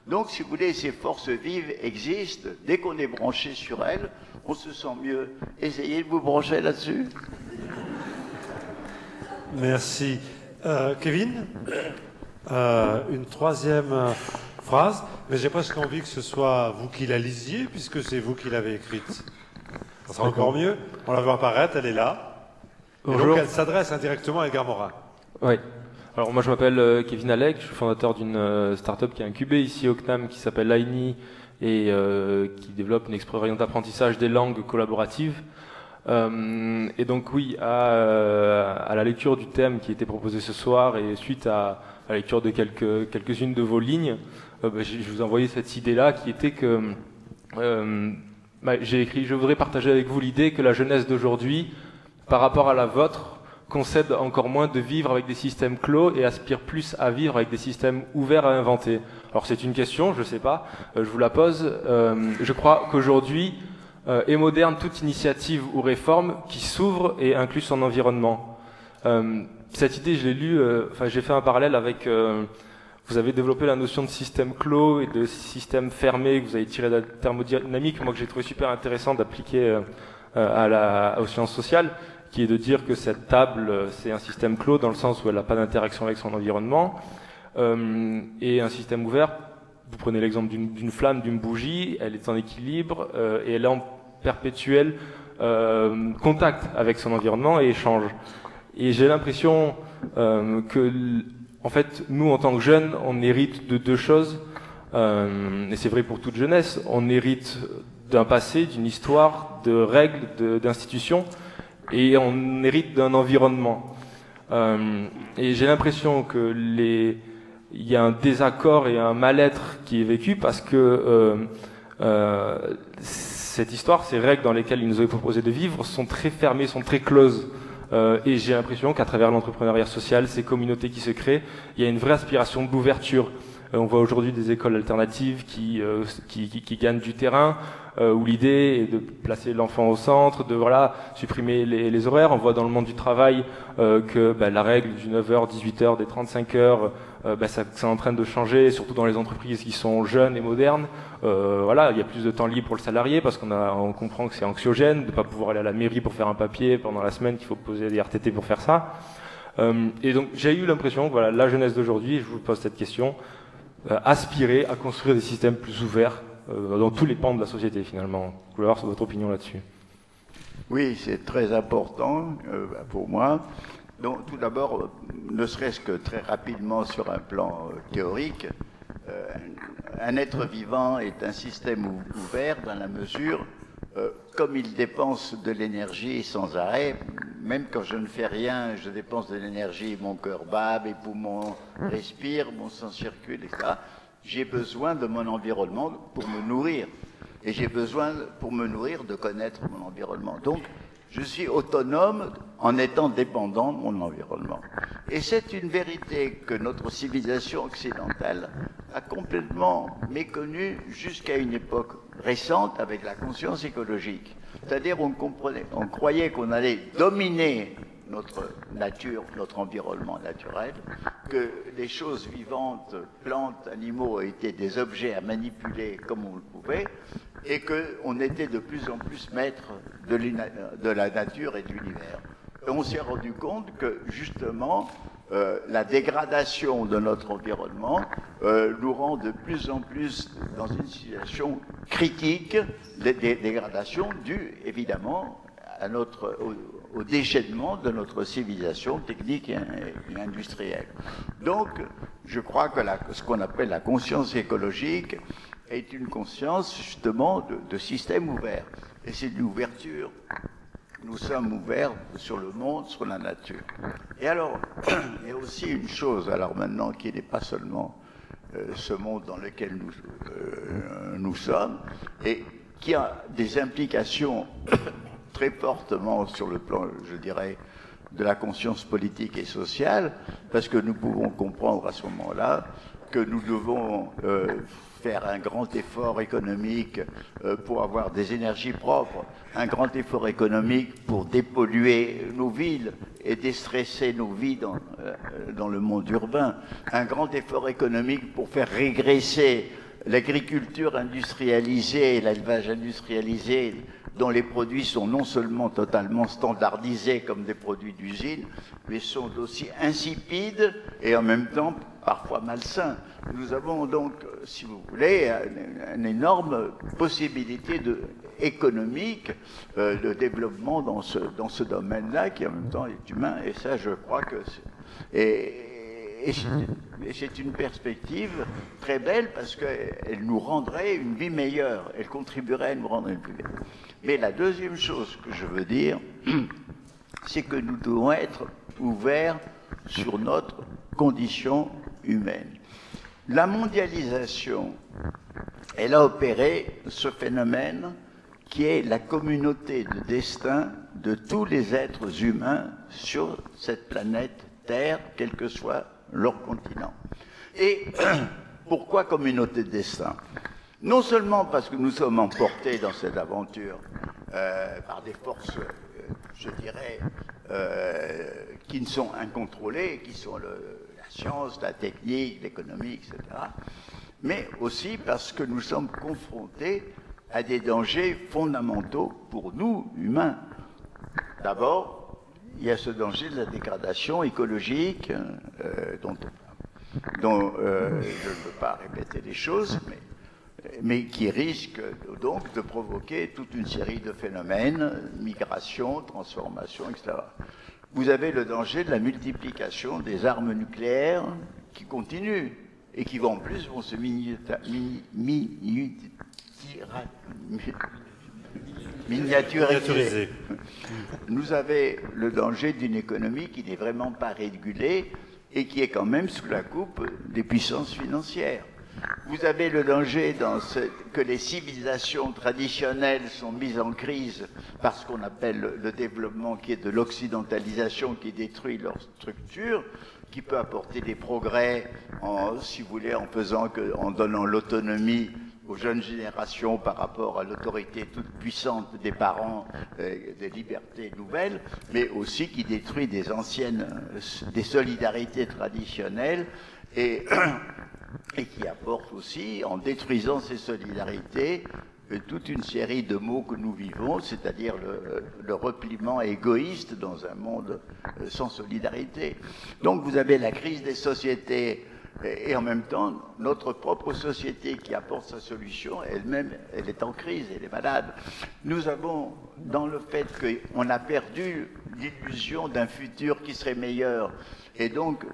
Donc, si vous voulez, ces forces vives existent. Dès qu'on est branché sur elles, on se sent mieux. Essayez de vous brancher là-dessus. Merci. Euh, Kevin, euh, une troisième phrase, mais j'ai presque envie que ce soit vous qui la lisiez, puisque c'est vous qui l'avez écrite. Ça sera encore mieux. On la voit apparaître, elle est là. Bonjour. donc elle s'adresse indirectement à Edgar Morin. Oui. Alors moi je m'appelle euh, Kevin Alec, je suis fondateur d'une euh, start-up qui est incubée ici au CNAM qui s'appelle Laini et euh, qui développe une expérience d'apprentissage des langues collaboratives. et donc oui, à, la lecture du thème qui était proposé ce soir et suite à, la lecture de quelques, quelques-unes de vos lignes, bah, je vous envoyais cette idée-là qui était que bah, j'ai écrit, je voudrais partager avec vous l'idée que la jeunesse d'aujourd'hui, par rapport à la vôtre, concède encore moins de vivre avec des systèmes clos et aspire plus à vivre avec des systèmes ouverts à inventer. Alors c'est une question, je ne sais pas, euh, je vous la pose. Euh, je crois qu'aujourd'hui euh, est moderne toute initiative ou réforme qui s'ouvre et inclut son environnement. cette idée, je l'ai lue, enfin j'ai fait un parallèle avec vous avez développé la notion de système clos et de système fermé que vous avez tiré de la thermodynamique, moi que j'ai trouvé super intéressant d'appliquer euh, à la, aux sciences sociales, qui est de dire que cette table, euh, c'est un système clos dans le sens où elle n'a pas d'interaction avec son environnement, euh, et un système ouvert, vous prenez l'exemple d'une flamme, d'une bougie, elle est en équilibre euh, et elle est en perpétuel euh, contact avec son environnement et échange. Et j'ai l'impression que en fait, nous, en tant que jeunes, on hérite de deux choses, euh, et c'est vrai pour toute jeunesse, on hérite d'un passé, d'une histoire, de règles, d'institutions, et on hérite d'un environnement. Euh, et j'ai l'impression que les, il y a un désaccord et un mal-être qui est vécu parce que euh, euh, cette histoire, ces règles dans lesquelles il nous avait proposé de vivre, sont très fermées, sont très closes. Euh, et j'ai l'impression qu'à travers l'entrepreneuriat social, ces communautés qui se créent, il y a une vraie aspiration d'ouverture. Euh, on voit aujourd'hui des écoles alternatives qui, euh, qui, qui, qui, gagnent du terrain, où l'idée est de placer l'enfant au centre, de voilà supprimer les, horaires. On voit dans le monde du travail que bah, la règle du 9h, 18h, des 35 heures, bah, ça, c'est en train de changer, surtout dans les entreprises qui sont jeunes et modernes. Euh, voilà, il y a plus de temps libre pour le salarié parce qu'on on comprend que c'est anxiogène de pas pouvoir aller à la mairie pour faire un papier pendant la semaine, qu'il faut poser des RTT pour faire ça. Euh, et donc j'ai eu l'impression, voilà, la jeunesse d'aujourd'hui, je vous pose cette question, euh, aspirer à construire des systèmes plus ouverts euh, dans tous les pans de la société finalement. Je voulais avoir votre opinion là-dessus. Oui, c'est très important euh, pour moi. Donc, tout d'abord, ne serait-ce que très rapidement sur un plan théorique, euh, un être vivant est un système ouvert dans la mesure, euh, comme il dépense de l'énergie sans arrêt, même quand je ne fais rien, je dépense de l'énergie, mon cœur bat, mes poumons respirent, mon sang circule, etc. J'ai besoin de mon environnement pour me nourrir. Et j'ai besoin, pour me nourrir, de connaître mon environnement. Donc, je suis autonome en étant dépendant de mon environnement. Et c'est une vérité que notre civilisation occidentale a complètement méconnue jusqu'à une époque récente avec la conscience écologique. C'est-à-dire on on croyait qu'on allait dominer notre nature, notre environnement naturel, que les choses vivantes, plantes, animaux étaient des objets à manipuler comme on le pouvait, et qu'on était de plus en plus maître de, la nature et de l'univers. On s'est rendu compte que justement, euh, la dégradation de notre environnement euh, nous rend de plus en plus dans une situation critique, des, dégradations dues évidemment à notre, déchaînement de notre civilisation technique et, industrielle. Donc, je crois que ce qu'on appelle la conscience écologique est une conscience justement de, de système ouvert. Et c'est une ouverture nous sommes ouverts sur le monde, sur la nature. Et alors, il y a aussi une chose, alors maintenant, qui n'est pas seulement euh, ce monde dans lequel nous, euh, nous sommes, et qui a des implications très fortement sur le plan, je dirais, de la conscience politique et sociale, parce que nous pouvons comprendre à ce moment-là que nous devons euh, faire un grand effort économique euh, pour avoir des énergies propres, un grand effort économique pour dépolluer nos villes et déstresser nos vies dans, euh, dans le monde urbain, un grand effort économique pour faire régresser l'agriculture industrialisée l'élevage industrialisé dont les produits sont non seulement totalement standardisés comme des produits d'usine, mais sont aussi insipides et en même temps parfois malsains. Nous avons donc, si vous voulez, une, énorme possibilité de, économique euh, de développement dans ce, dans ce domaine-là, qui en même temps est humain, et ça, je crois que c'est... Et, c'est une perspective très belle parce qu'elle nous rendrait une vie meilleure, elle contribuerait à nous rendre une vie meilleure. Mais la deuxième chose que je veux dire, c'est que nous devons être ouverts sur notre condition humaine. La mondialisation, elle a opéré ce phénomène qui est la communauté de destin de tous les êtres humains sur cette planète Terre, quel que soit leur continent. Et pourquoi communauté de destin? Non seulement parce que nous sommes emportés dans cette aventure euh, par des forces, euh, je dirais, euh, qui ne sont incontrôlées, qui sont la science, la technique, l'économie, etc., mais aussi parce que nous sommes confrontés à des dangers fondamentaux pour nous, humains. D'abord, il y a ce danger de la dégradation écologique, dont, dont je ne veux pas répéter les choses, mais mais qui risque donc de provoquer toute une série de phénomènes, migration, transformation, etc. Vous avez le danger de la multiplication des armes nucléaires qui continuent et qui vont en plus vont se miniaturiser. Nous avons le danger d'une économie qui n'est vraiment pas régulée et qui est quand même sous la coupe des puissances financières. Vous avez le danger dans ce, que les civilisations traditionnelles sont mises en crise par ce qu'on appelle le, développement qui est de l'occidentalisation qui détruit leur structure, qui peut apporter des progrès, en, si vous voulez, en faisant que, en donnant l'autonomie aux jeunes générations par rapport à l'autorité toute puissante des parents, euh, des libertés nouvelles, mais aussi qui détruit des anciennes, euh, des solidarités traditionnelles et et qui apporte aussi, en détruisant ces solidarités, euh, toute une série de mots que nous vivons, c'est-à-dire le, repliement égoïste dans un monde euh, sans solidarité. Donc vous avez la crise des sociétés et en même temps notre propre société qui apporte sa solution, elle-même, elle est en crise, elle est malade. Nous avons, dans le fait qu'on a perdu l'illusion d'un futur qui serait meilleur, et donc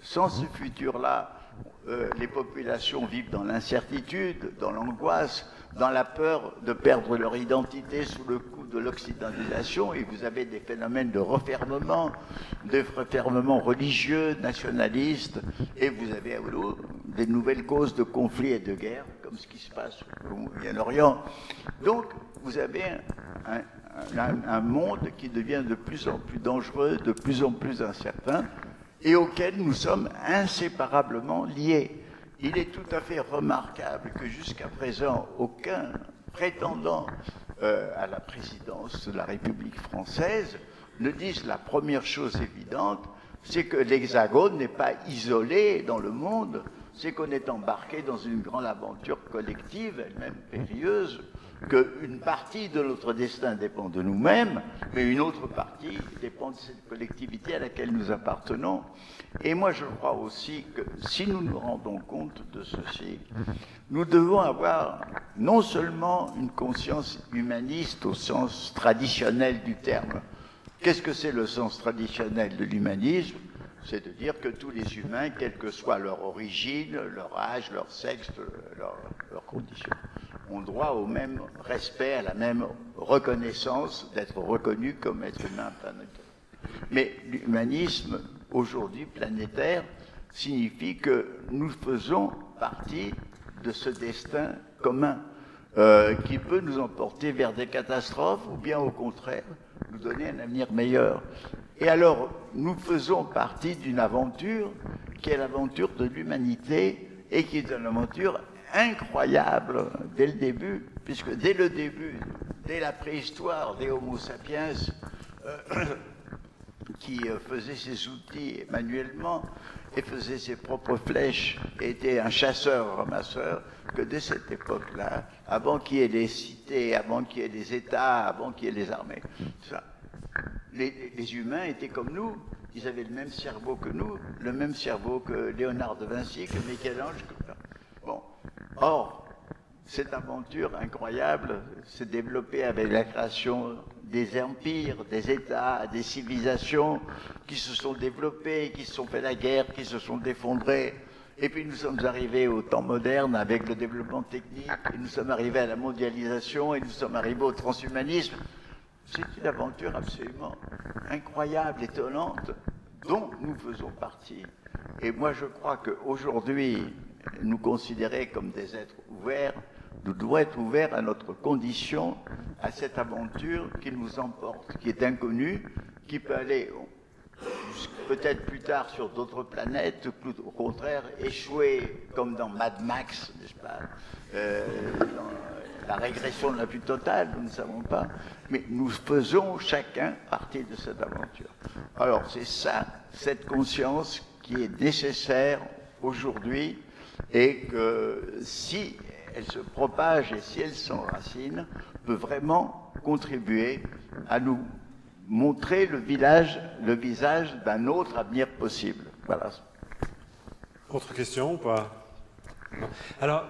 sans ce futur-là, euh, les populations vivent dans l'incertitude, dans l'angoisse, dans la peur de perdre leur identité sous le coup de l'occidentalisation, et vous avez des phénomènes de refermement, de refermement religieux, nationaliste, et vous avez des nouvelles causes de conflits et de guerres, comme ce qui se passe au Moyen-Orient. Donc, vous avez un monde qui devient de plus en plus dangereux, de plus en plus incertain, et auquel nous sommes inséparablement liés. Il est tout à fait remarquable que jusqu'à présent, aucun prétendant euh, à la présidence de la République française ne disent la première chose évidente, c'est que l'hexagone n'est pas isolé dans le monde, c'est qu'on est embarqué dans une grande aventure collective, elle-même périlleuse, qu'une partie de notre destin dépend de nous-mêmes, mais une autre partie dépend de cette collectivité à laquelle nous appartenons. Et moi, je crois aussi que si nous nous rendons compte de ceci, nous devons avoir non seulement une conscience humaniste au sens traditionnel du terme. Qu'est-ce que c'est le sens traditionnel de l'humanisme? C'est de dire que tous les humains, quelle que soit leur origine, leur âge, leur sexe, leurs leur conditions, ont droit au même respect, à la même reconnaissance d'être reconnus comme êtres humains planétaires. Mais l'humanisme, aujourd'hui planétaire, signifie que nous faisons partie de ce destin commun euh, qui peut nous emporter vers des catastrophes ou bien au contraire nous donner un avenir meilleur. Et alors, nous faisons partie d'une aventure qui est l'aventure de l'humanité et qui est une aventure incroyable dès le début, puisque dès le début, dès la préhistoire des Homo sapiens, euh, qui euh, faisait ses outils manuellement et faisait ses propres flèches, était un chasseur-ramasseur, que dès cette époque-là, avant qu'il y ait les cités, avant qu'il y ait les États, avant qu'il y ait les armées, les, humains étaient comme nous. Ils avaient le même cerveau que nous, le même cerveau que Léonard de Vinci, que Michel-Ange. Bon. Or, cette aventure incroyable s'est développée avec la création des empires, des États, des civilisations qui se sont développées, qui se sont fait la guerre, qui se sont effondrées. Et puis nous sommes arrivés au temps moderne avec le développement technique, et nous sommes arrivés à la mondialisation, et nous sommes arrivés au transhumanisme. C'est une aventure absolument incroyable, étonnante, dont nous faisons partie. Et moi, je crois qu'aujourd'hui, nous considérer comme des êtres ouverts, nous devons être ouverts à notre condition, à cette aventure qui nous emporte, qui est inconnue, qui peut aller peut-être plus tard sur d'autres planètes, au contraire échouer comme dans Mad Max, n'est-ce pas euh, la régression la plus totale, nous ne savons pas, mais nous faisons chacun partie de cette aventure. Alors c'est ça, cette conscience qui est nécessaire aujourd'hui et que si elle se propage et si elle s'enracine, peut vraiment contribuer à nous montrer le, village, le visage d'un autre avenir possible. Voilà. Autre question ou pas? Alors,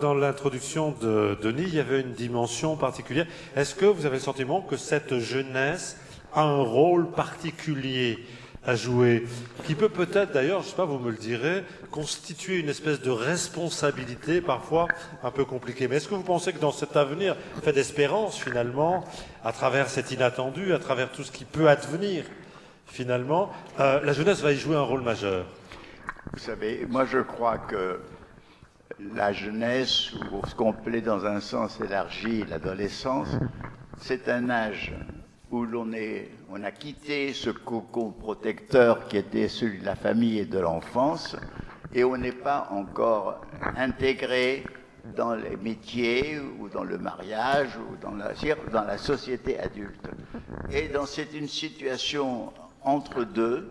dans l'introduction de Denis, il y avait une dimension particulière. Est-ce que vous avez le sentiment que cette jeunesse a un rôle particulier? À jouer, qui peut peut-être d'ailleurs, je ne sais pas, vous me le direz, constituer une espèce de responsabilité parfois un peu compliquée. Mais est-ce que vous pensez que dans cet avenir fait d'espérance finalement, à travers cet inattendu, à travers tout ce qui peut advenir finalement, euh, la jeunesse va y jouer un rôle majeur? Vous savez, moi je crois que la jeunesse, ou ce qu'on plaît dans un sens élargi, l'adolescence, c'est un âge où l'on est, on a quitté ce cocon protecteur qui était celui de la famille et de l'enfance, et on n'est pas encore intégré dans les métiers ou dans le mariage ou dans la, société adulte. Et c'est une situation entre deux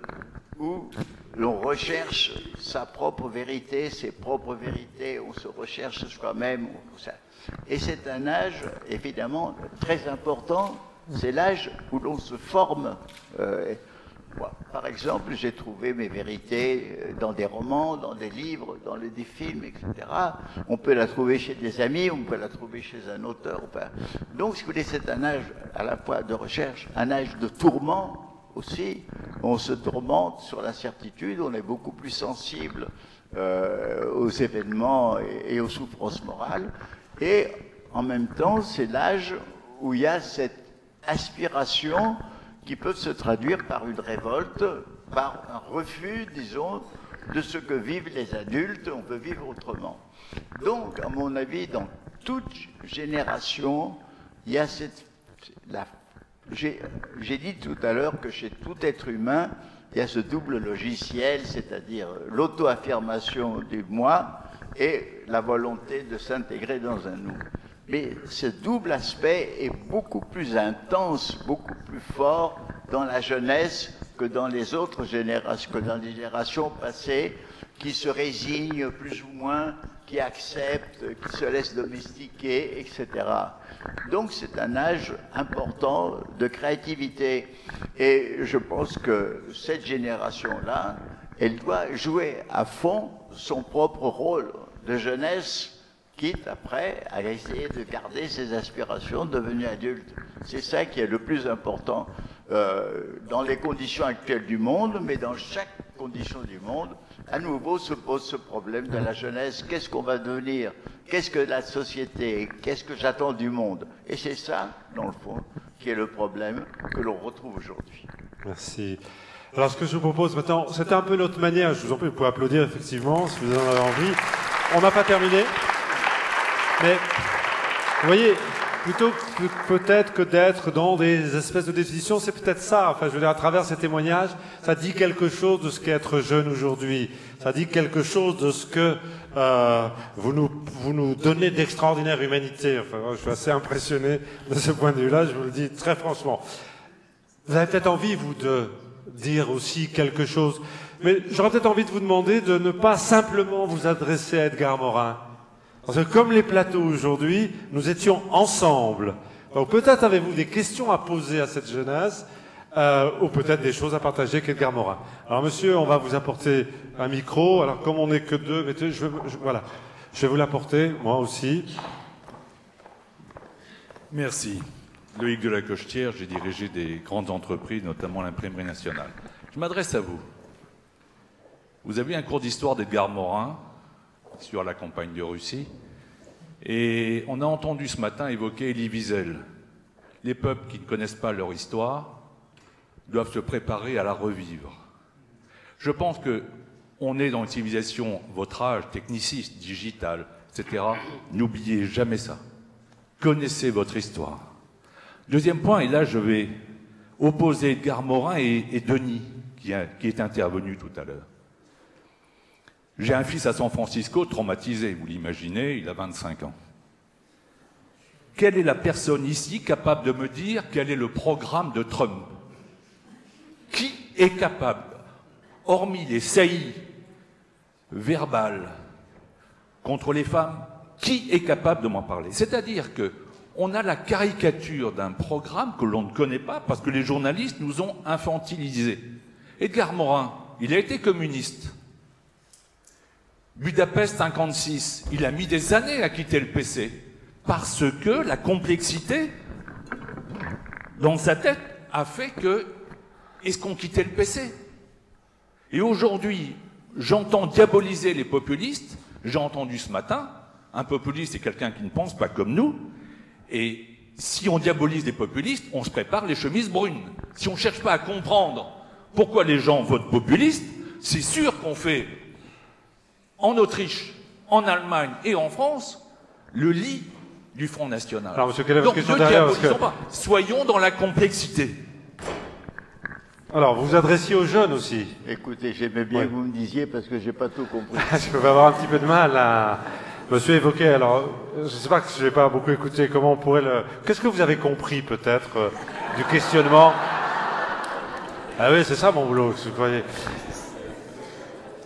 où l'on recherche sa propre vérité, ses propres vérités, on se recherche soi-même. Et c'est un âge, évidemment, très important. C'est l'âge où l'on se forme. Euh, par exemple, j'ai trouvé mes vérités euh, dans des romans, dans des livres, dans des films, etc. On peut la trouver chez des amis, on peut la trouver chez un auteur. Donc, si vous voulez, c'est un âge à la fois de recherche, un âge de tourment, aussi, on se tourmente sur l'incertitude, on est beaucoup plus sensible euh, aux événements et, aux souffrances morales. Et en même temps, c'est l'âge où il y a cette aspiration qui peut se traduire par une révolte, par un refus, disons, de ce que vivent les adultes, on peut vivre autrement. Donc, à mon avis, dans toute génération, il y a cette, la j'ai dit tout à l'heure que chez tout être humain, il y a ce double logiciel, c'est-à-dire l'auto-affirmation du moi et la volonté de s'intégrer dans un nous. Mais ce double aspect est beaucoup plus intense, beaucoup plus fort dans la jeunesse que dans les autres générations, que dans les générations passées, qui se résignent plus ou moins, qui acceptent, qui se laissent domestiquer, etc. Donc c'est un âge important de créativité. Et je pense que cette génération-là, elle doit jouer à fond son propre rôle de jeunesse quitte après à essayer de garder ses aspirations devenues adultes. C'est ça qui est le plus important euh, dans les conditions actuelles du monde, mais dans chaque condition du monde, à nouveau se pose ce problème de la jeunesse. Qu'est-ce qu'on va devenir? Qu'est-ce que la société Qu'est-ce que j'attends du monde? Et c'est ça, dans le fond, qui est le problème que l'on retrouve aujourd'hui. Merci. Alors, ce que je vous propose maintenant, c'est un peu notre manière, je vous en prie, vous pouvez applaudir effectivement si vous en avez envie. On n'a pas terminé. Mais, vous voyez, plutôt peut-être que d'être dans des espèces de définitions, c'est peut-être ça. Enfin, je veux dire, à travers ces témoignages, ça dit quelque chose de ce qu'est être jeune aujourd'hui. Ça dit quelque chose de ce que euh, vous, nous, vous nous donnez d'extraordinaire humanité. Enfin, je suis assez impressionné de ce point de vue-là, je vous le dis très franchement. Vous avez peut-être envie, vous, de dire aussi quelque chose. Mais j'aurais peut-être envie de vous demander de ne pas simplement vous adresser à Edgar Morin parce que comme les plateaux aujourd'hui, nous étions ensemble. Donc peut-être avez-vous des questions à poser à cette jeunesse, euh, ou peut-être des choses à partager avec Edgar Morin. Alors monsieur, on va vous apporter un micro. Alors comme on n'est que deux, je, je, voilà, je vais vous l'apporter, moi aussi. Merci. Loïc de la Cochetière, j'ai dirigé des grandes entreprises, notamment l'imprimerie nationale. Je m'adresse à vous. Vous avez un cours d'histoire d'Edgar Morin, sur la campagne de Russie. Et on a entendu ce matin évoquer Elie Wiesel. Les peuples qui ne connaissent pas leur histoire doivent se préparer à la revivre. Je pense que on est dans une civilisation, votre âge, techniciste, digital, etc. N'oubliez jamais ça. Connaissez votre histoire. Deuxième point, et là je vais opposer Edgar Morin et, Denis, qui, qui est intervenu tout à l'heure. J'ai un fils à San Francisco traumatisé, vous l'imaginez, il a 25 ans. Quelle est la personne ici capable de me dire quel est le programme de Trump? Qui est capable, hormis les saillies verbales contre les femmes, qui est capable de m'en parler? C'est-à-dire que on a la caricature d'un programme que l'on ne connaît pas parce que les journalistes nous ont infantilisés. Edgar Morin, il a été communiste. Budapest 56, il a mis des années à quitter le PC parce que la complexité dans sa tête a fait que est-ce qu'on quittait le PC Et aujourd'hui, j'entends diaboliser les populistes. J'ai entendu ce matin, un populiste c'est quelqu'un qui ne pense pas comme nous. Et si on diabolise les populistes, on se prépare les chemises brunes. Si on ne cherche pas à comprendre pourquoi les gens votent populistes, c'est sûr qu'on fait en Autriche, en Allemagne et en France le lit du Front National. Alors, monsieur, quelle est votre question derrière pas. Soyons dans la complexité. Alors, vous vous adressiez aux jeunes aussi. Écoutez, j'aimais bien que vous me disiez parce que j'ai pas tout compris. je peux avoir un petit peu de mal à. Monsieur évoqué, alors, je ne sais pas que je n'ai pas beaucoup écouté, comment on pourrait le. Qu'est-ce que vous avez compris, peut-être, euh, du questionnement? Ah oui, c'est ça mon boulot, vous voyez.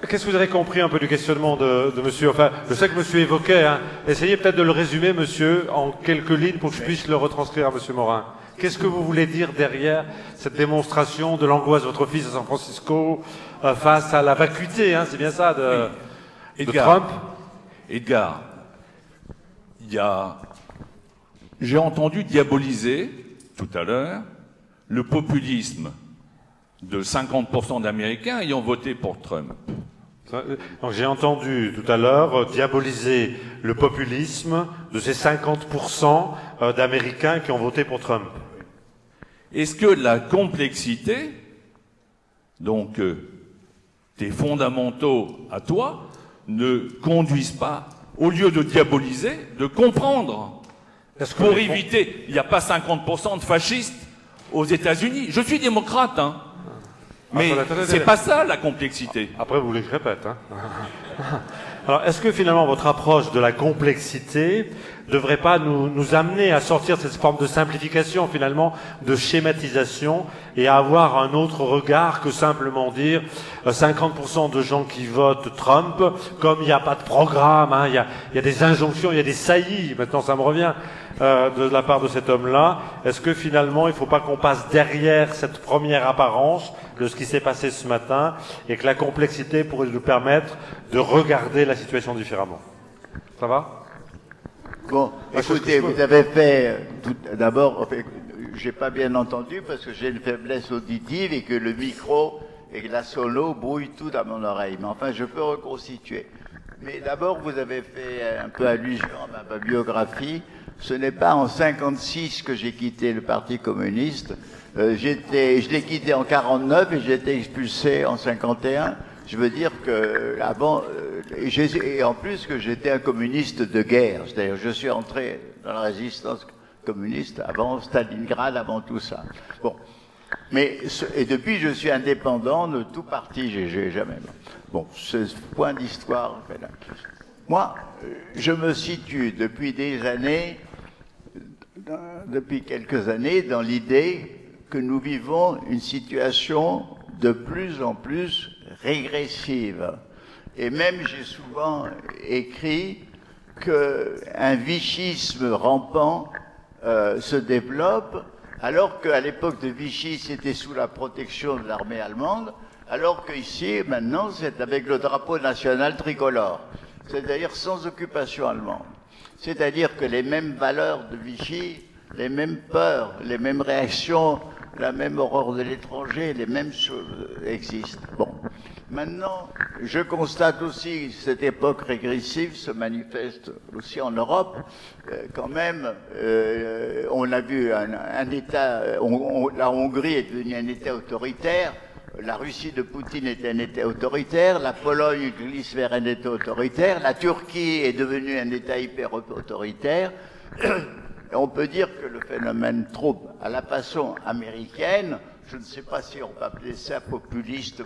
Qu'est-ce que vous avez compris un peu du questionnement de, monsieur Enfin, je sais que monsieur évoquait. Hein. Essayez peut-être de le résumer, monsieur, en quelques lignes pour que je puisse le retranscrire à monsieur Morin. Qu'est-ce que vous voulez dire derrière cette démonstration de l'angoisse de votre fils à San Francisco euh, face à la vacuité, hein, c'est bien ça, de, Trump? Edgar, il y a... J'ai entendu diaboliser tout à l'heure le populisme de 50% d'Américains ayant voté pour Trump. J'ai entendu tout à l'heure euh, diaboliser le populisme de ces 50% euh, d'Américains qui ont voté pour Trump. Est-ce que la complexité, donc euh, tes fondamentaux à toi, ne conduisent pas, au lieu de diaboliser, de comprendre pour éviter, il n'y a pas 50% de fascistes aux États-Unis? Je suis démocrate, hein. Mais c'est pas ça la complexité. Après, vous voulez que je répète. Hein Alors, est-ce que finalement votre approche de la complexité ne devrait pas nous, nous amener à sortir de cette forme de simplification, finalement, de schématisation, et à avoir un autre regard que simplement dire euh, 50% de gens qui votent Trump, comme il n'y a pas de programme, hein, il, y a, il y a des injonctions, il y a des saillies, maintenant ça me revient, euh, de la part de cet homme-là. Est-ce que finalement, il ne faut pas qu'on passe derrière cette première apparence de ce qui s'est passé ce matin et que la complexité pourrait nous permettre de regarder la situation différemment? Ça va? Bon, écoutez, vous avez fait, euh, tout- d'abord, j'ai pas bien entendu parce que j'ai une faiblesse auditive et que le micro et la solo brouillent tout dans mon oreille. Mais enfin, je peux reconstituer. Mais d'abord, vous avez fait un peu allusion à ma biographie. Ce n'est pas en 56 que j'ai quitté le Parti communiste. Euh, je l'ai quitté en 49 et j'ai été expulsé en 51. Je veux dire que avant, euh, et, en plus que j'étais un communiste de guerre, c'est-à-dire je suis entré dans la résistance communiste avant Stalingrad, avant tout ça. Bon, mais et depuis je suis indépendant de tout parti, j'ai jamais. Bon, ce point d'histoire. Moi, euh, je me situe depuis des années, depuis quelques années, dans l'idée que nous vivons une situation de plus en plus régressive. Et même j'ai souvent écrit qu'un vichisme rampant euh, se développe, alors qu'à l'époque de Vichy, c'était sous la protection de l'armée allemande, alors qu'ici, maintenant, c'est avec le drapeau national tricolore, c'est-à-dire sans occupation allemande. C'est-à-dire que les mêmes valeurs de Vichy, les mêmes peurs, les mêmes réactions, la même horreur de l'étranger, les mêmes choses existent. Bon. Maintenant, je constate aussi que cette époque régressive se manifeste aussi en Europe. Euh, quand même, euh, on a vu un, un État, euh, on- on- la Hongrie est devenue un État autoritaire, la Russie de Poutine est un État autoritaire, la Pologne glisse vers un État autoritaire, la Turquie est devenue un État hyper autoritaire. On peut dire que le phénomène trouble à la façon américaine, je ne sais pas si on peut appeler ça populiste,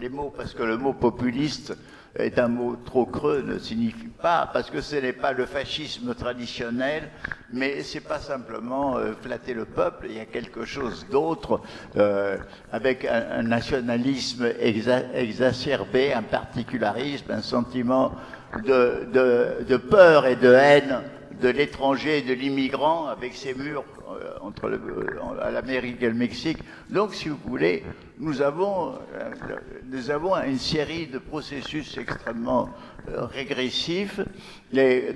les mots, parce que le mot populiste est un mot trop creux, ne signifie pas, parce que ce n'est pas le fascisme traditionnel, mais c'est pas simplement euh, flatter le peuple, il y a quelque chose d'autre, euh, avec un, un nationalisme exa- exacerbé, un particularisme, un sentiment de, de- de peur et de haine de l'étranger de l'immigrant avec ses murs euh, entre l'Amérique et le Mexique. Donc, si vous voulez, nous avons, euh, nous avons une série de processus extrêmement euh, régressifs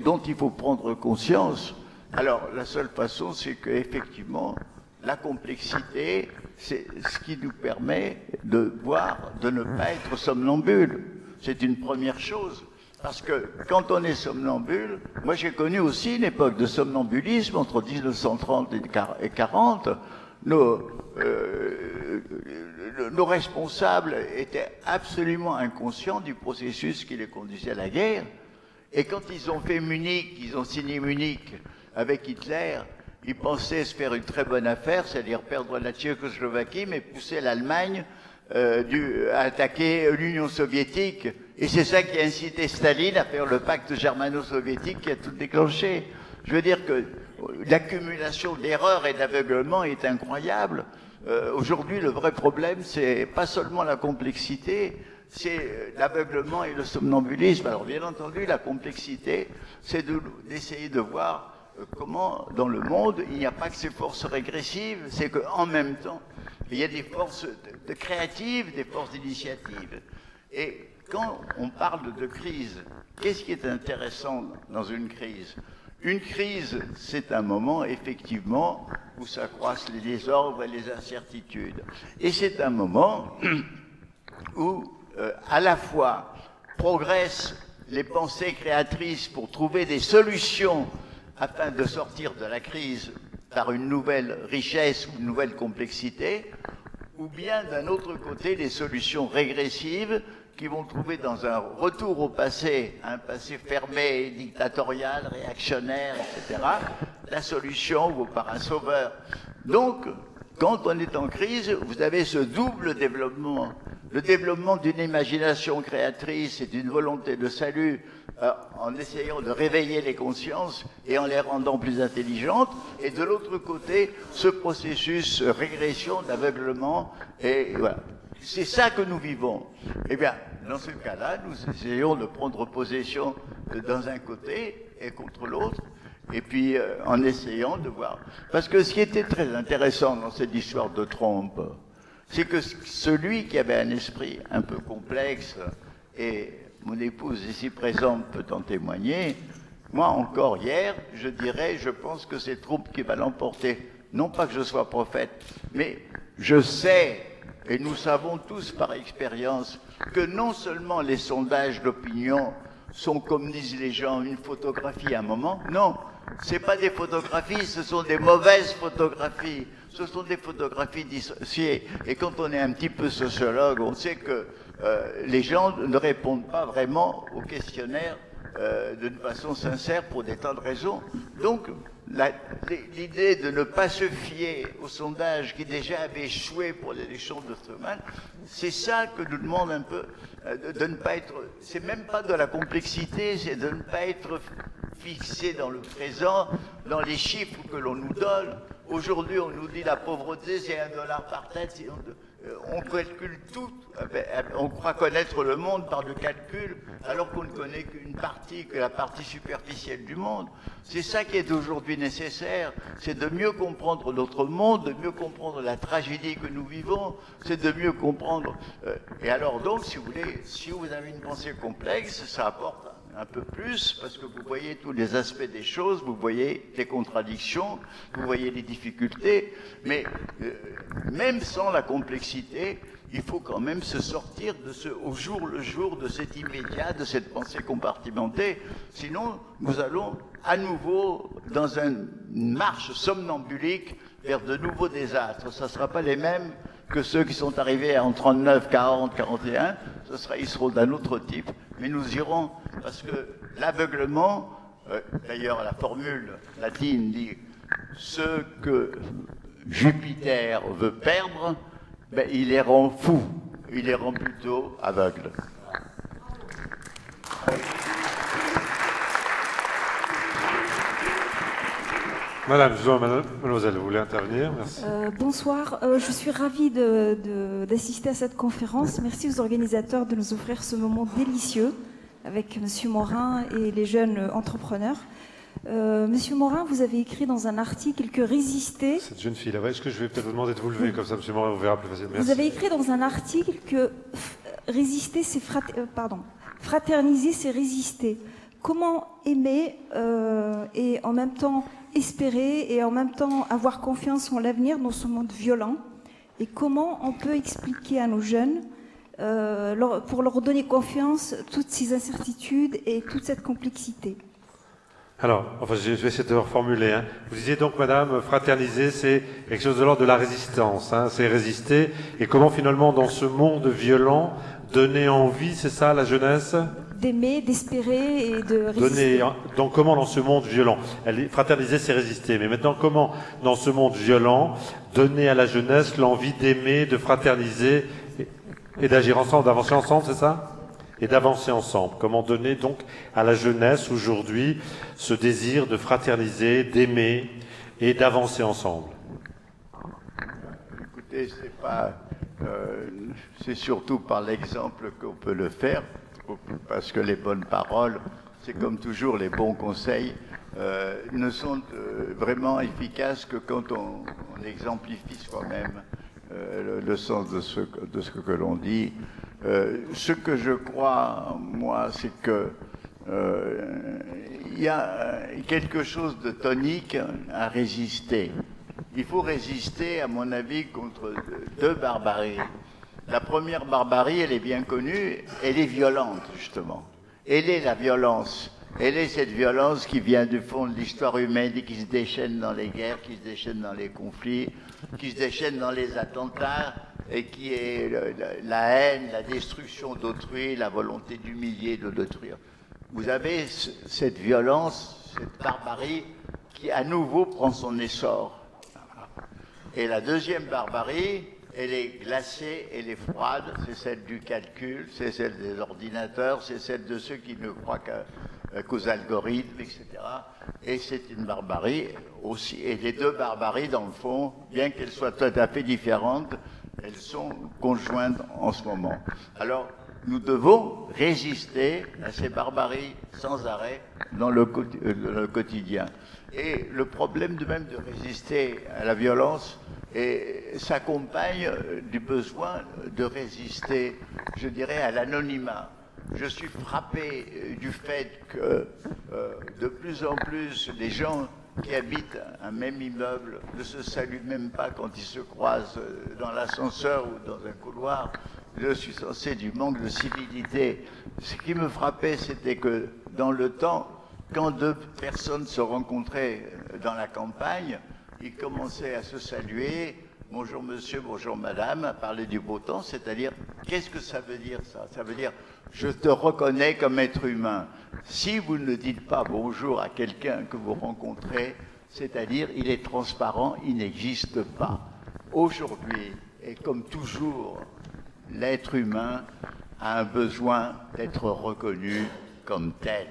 dont il faut prendre conscience. Alors, la seule façon, c'est qu'effectivement, la complexité, c'est ce qui nous permet de voir, de ne pas être somnambule. C'est une première chose. Parce que quand on est somnambule, moi j'ai connu aussi une époque de somnambulisme entre 1930 et 40. Nos, euh, nos responsables étaient absolument inconscients du processus qui les conduisait à la guerre. Et quand ils ont fait Munich, ils ont signé Munich avec Hitler, ils pensaient se faire une très bonne affaire, c'est-à-dire perdre la Tchécoslovaquie, mais pousser l'Allemagne euh, à attaquer l'Union soviétique. Et c'est ça qui a incité Staline à faire le pacte germano-soviétique qui a tout déclenché. Je veux dire que l'accumulation d'erreurs et d'aveuglement est incroyable. Euh, Aujourd'hui, le vrai problème, c'est pas seulement la complexité, c'est euh, l'aveuglement et le somnambulisme. Alors, bien entendu, la complexité, c'est de- d'essayer de voir euh, comment, dans le monde, il n'y a pas que ces forces régressives, c'est qu'en même temps, il y a des forces créatives, des forces d'initiative. Et quand on parle de crise, qu'est-ce qui est intéressant dans une crise? Une crise, c'est un moment, effectivement, où s'accroissent les désordres et les incertitudes. Et c'est un moment où, euh, à la fois, progressent les pensées créatrices pour trouver des solutions afin de sortir de la crise par une nouvelle richesse ou une nouvelle complexité, ou bien d'un autre côté des solutions régressives qui vont trouver dans un retour au passé, un passé fermé, dictatorial, réactionnaire, etc., la solution ou par un sauveur. Donc, quand on est en crise, vous avez ce double développement le développement d'une imagination créatrice et d'une volonté de salut euh, en essayant de réveiller les consciences et en les rendant plus intelligentes, et de l'autre côté, ce processus régression, d'aveuglement, et voilà. C'est ça que nous vivons. Eh bien, dans ce cas-là, nous essayons de prendre position dans un côté et contre l'autre, et puis euh, en essayant de voir. Parce que ce qui était très intéressant dans cette histoire de trompe, c'est que celui qui avait un esprit un peu complexe, et mon épouse ici présente peut en témoigner, moi encore hier, je dirais, je pense que c'est Trump qui va l'emporter. Non pas que je sois prophète, mais je sais, et nous savons tous par expérience, que non seulement les sondages d'opinion sont, comme disent les gens, une photographie à un moment, non, c'est pas des photographies, ce sont des mauvaises photographies ce sont des photographies dissociées. Et quand on est un petit peu sociologue, on sait que euh, les gens ne répondent pas vraiment aux questionnaires euh, d'une façon sincère pour des tas de raisons. Donc, l'idée de ne pas se fier aux sondages qui déjà avaient échoué pour l'élection de Truman, c'est ça que nous demande un peu euh, de, ne pas être. C'est même pas de la complexité, c'est de ne pas être fixé dans le présent, dans les chiffres que l'on nous donne. Aujourd'hui, on nous dit la pauvreté, c'est un dollar par tête. Euh, on calcule tout. Euh, euh, on croit connaître le monde par le calcul, alors qu'on ne connaît qu'une partie, que la partie superficielle du monde. C'est ça qui est aujourd'hui nécessaire. C'est de mieux comprendre notre monde, de mieux comprendre la tragédie que nous vivons, c'est de mieux comprendre. et alors donc, si vous voulez, si vous avez une pensée complexe, ça apporte un peu plus parce que vous voyez tous les aspects des choses, vous voyez les contradictions, vous voyez les difficultés, mais euh, même sans la complexité, il faut quand même se sortir de ce au jour le jour de cet immédiat, de cette pensée compartimentée, sinon nous allons à nouveau dans une marche somnambulique vers de nouveaux désastres. Ça ne sera pas les mêmes que ceux qui sont arrivés en 39, 40, 41, ce sera, ils seront d'un autre type, mais nous irons, parce que l'aveuglement, euh, d'ailleurs la formule latine dit, ce que Jupiter veut perdre, ben, il les rend fous, il les rend plutôt aveugles. Madame, mademoiselle, vous voulez intervenir? Merci. Euh, bonsoir, euh, je suis ravie d'assister à cette conférence. Merci aux organisateurs de nous offrir ce moment délicieux avec Monsieur Morin et les jeunes entrepreneurs. Euh, Monsieur Morin, vous avez écrit dans un article que résister. Cette jeune fille là, est-ce que je vais peut-être vous demander de vous lever comme ça, Monsieur Morin, vous verra plus facilement. Vous avez écrit dans un article que résister, c'est pardon, fraterniser, c'est résister. Comment aimer et en même temps espérer et en même temps avoir confiance en l'avenir dans ce monde violent et comment on peut expliquer à nos jeunes, euh, pour leur donner confiance, toutes ces incertitudes et toute cette complexité alors, enfin, je vais essayer de reformuler. Hein. Vous disiez donc, Madame, fraterniser, c'est quelque chose de l'ordre de la résistance. Hein. C'est résister. Et comment finalement, dans ce monde violent, donner envie, c'est ça, la jeunesse? D'aimer, d'espérer et de résister. donc comment dans ce monde violent Fraterniser, c'est résister. Mais maintenant, comment dans ce monde violent donner à la jeunesse l'envie d'aimer, de fraterniser et, d'agir ensemble, d'avancer ensemble, c'est ça? Et d'avancer ensemble. Comment donner donc à la jeunesse aujourd'hui ce désir de fraterniser, d'aimer et d'avancer ensemble? Écoutez, c'est pas, euh, c'est surtout par l'exemple qu'on peut le faire parce que les bonnes paroles, c'est comme toujours les bons conseils, euh, ne sont euh, vraiment efficaces que quand on, exemplifie soi-même euh, le, sens de ce, que l'on dit. ce que je crois, moi, c'est que il y a quelque chose de tonique à résister. Il faut résister, à mon avis, contre deux barbaries. La première barbarie, elle est bien connue, elle est violente, justement. Elle est la violence. Elle est cette violence qui vient du fond de l'histoire humaine et qui se déchaîne dans les guerres, qui se déchaîne dans les conflits, qui se déchaîne dans les attentats et qui est la haine, la destruction d'autrui, la volonté d'humilier, de détruire. Vous avez cette violence, cette barbarie qui à nouveau prend son essor. Et la deuxième barbarie, elle est glacée, elle est froide, c'est celle du calcul, c'est celle des ordinateurs, c'est celle de ceux qui ne croient qu'aux algorithmes, etc. Et c'est une barbarie aussi. Et les deux barbaries, dans le fond, bien qu'elles soient tout à fait différentes, elles sont conjointes en ce moment. Alors, nous devons résister à ces barbaries sans arrêt dans le, euh, quotidien. Et le problème de même de résister à la violence s'accompagne euh, du besoin de résister, je dirais, à l'anonymat. Je suis frappé euh, du fait que de plus en plus les gens qui habitent un même immeuble ne se saluent même pas quand ils se croisent dans l'ascenseur ou dans un couloir je suis censé du manque de civilité. Ce qui me frappait, c'était que dans le temps, quand deux personnes se rencontraient dans la campagne, ils commençaient à se saluer, bonjour monsieur, bonjour madame, à parler du beau temps, c'est-à-dire, qu'est-ce que ça veut dire ça? Ça veut dire, je te reconnais comme être humain. Si vous ne dites pas bonjour à quelqu'un que vous rencontrez, c'est-à-dire, il est transparent, il n'existe pas. Aujourd'hui, et comme toujours, l'être humain a un besoin d'être reconnu comme tel.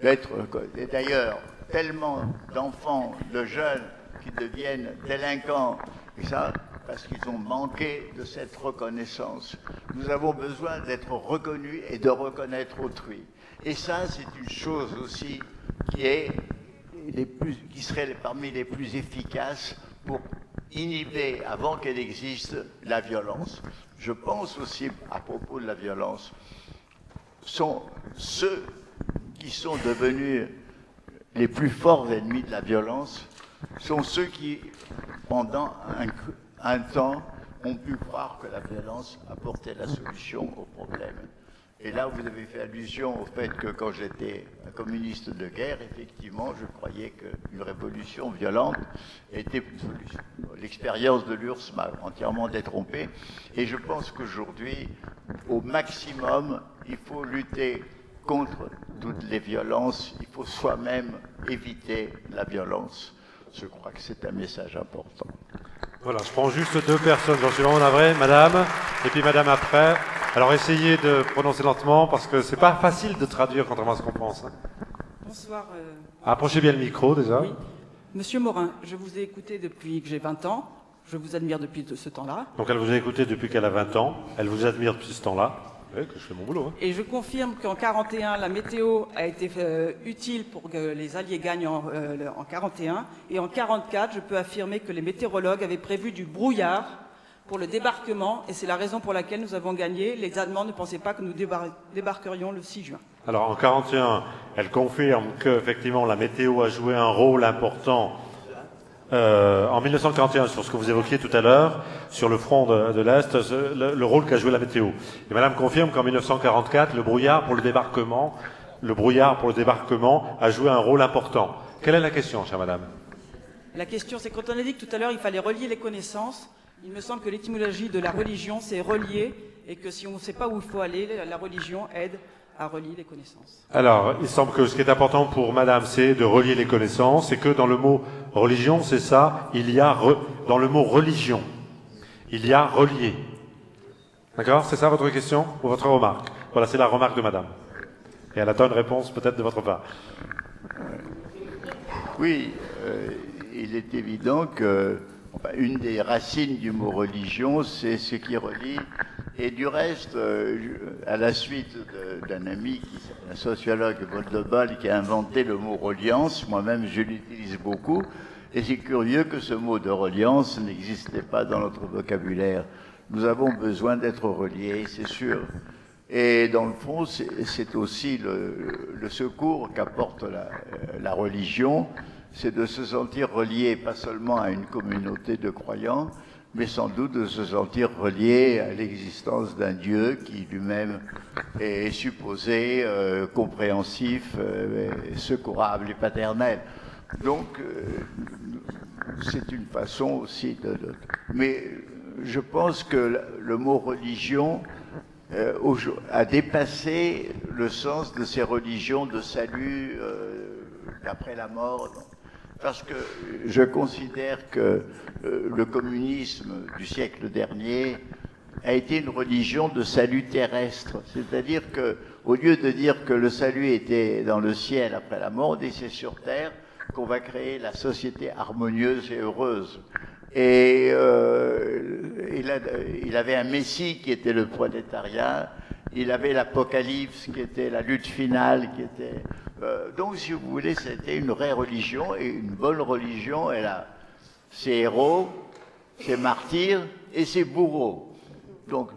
D'être Et d'ailleurs, tellement d'enfants, de jeunes qui deviennent délinquants, et ça, parce qu'ils ont manqué de cette reconnaissance. Nous avons besoin d'être reconnus et de reconnaître autrui. Et ça, c'est une chose aussi qui est les plus, qui serait parmi les plus efficaces pour inhiber, avant qu'elle existe, la violence je pense aussi à propos de la violence, sont ceux qui sont devenus les plus forts ennemis de la violence, sont ceux qui, pendant un, temps, ont pu croire que la violence apportait la solution au problème. Et là, vous avez fait allusion au fait que quand j'étais un communiste de guerre, effectivement, je croyais qu'une révolution violente était une solution. L'expérience de l'URSS m'a entièrement détrompé. Et je pense qu'aujourd'hui, au maximum, il faut lutter contre toutes les violences. Il faut soi-même éviter la violence. Je crois que c'est un message important. Voilà, je prends juste deux personnes, j'en suis vraiment navré, madame, et puis madame après. Alors essayez de prononcer lentement parce que c'est pas facile de traduire contrairement à ce qu'on pense. Hein. Bonsoir. Euh, Approchez bien le micro déjà. Oui. Monsieur Morin, je vous ai écouté depuis que j'ai 20 ans. Je vous admire depuis ce temps-là. Donc elle vous a écouté depuis qu'elle a 20 ans. Elle vous admire depuis ce temps-là. Oui, que je fais mon boulot. Hein. Et je confirme qu'en 41, la météo a été euh, utile pour que les Alliés gagnent en, euh, en 41. Et en 44, je peux affirmer que les météorologues avaient prévu du brouillard pour le débarquement, et c'est la raison pour laquelle nous avons gagné. Les Allemands ne pensaient pas que nous débarquerions le 6 juin. Alors en 41, elle confirme qu'effectivement la météo a joué un rôle important euh, en 1941 sur ce que vous évoquiez tout à l'heure, sur le front de, l'Est, le, rôle qu'a joué la météo. Et Madame confirme qu'en 1944, le brouillard pour le débarquement, le brouillard pour le débarquement a joué un rôle important. Quelle est la question, chère Madame? La question, c'est quand on a dit que tout à l'heure il fallait relier les connaissances, il me semble que l'étymologie de la religion, c'est relier, et que si on ne sait pas où il faut aller, la religion aide à relier les connaissances. Alors, il semble que ce qui est important pour Madame, c'est de relier les connaissances, et que dans le mot religion, c'est ça, il y a dans le mot religion, il y a relié. D'accord? C'est ça votre question ou votre remarque? Voilà, c'est la remarque de Madame. Et elle attend une réponse peut-être de votre part. Oui, euh, il est évident que une des racines du mot religion, c'est ce qui relie. Et du reste, euh, à la suite d'un ami, un sociologue Voldebal, qui a inventé le mot reliance, moi-même je l'utilise beaucoup, et c'est curieux que ce mot de reliance n'existait pas dans notre vocabulaire. Nous avons besoin d'être reliés, c'est sûr. Et dans le fond, c'est aussi le, secours qu'apporte la religion c'est de se sentir relié pas seulement à une communauté de croyants, mais sans doute de se sentir relié à l'existence d'un Dieu qui lui-même est supposé euh, compréhensif, euh, secourable et paternel. Donc, euh, c'est une façon aussi de, Mais je pense que le mot religion a dépassé le sens de ces religions de salut après la mort parce que je considère que euh, le communisme du siècle dernier a été une religion de salut terrestre. C'est-à-dire que, au lieu de dire que le salut était dans le ciel après la mort, on c'est sur terre qu'on va créer la société harmonieuse et heureuse. Et euh, il, il, avait un messie qui était le prolétariat, il avait l'Apocalypse qui était la lutte finale, qui était... Euh, donc, si vous voulez, c'était une vraie religion, et une bonne religion, elle a ses héros, ses martyrs et ses bourreaux. Donc,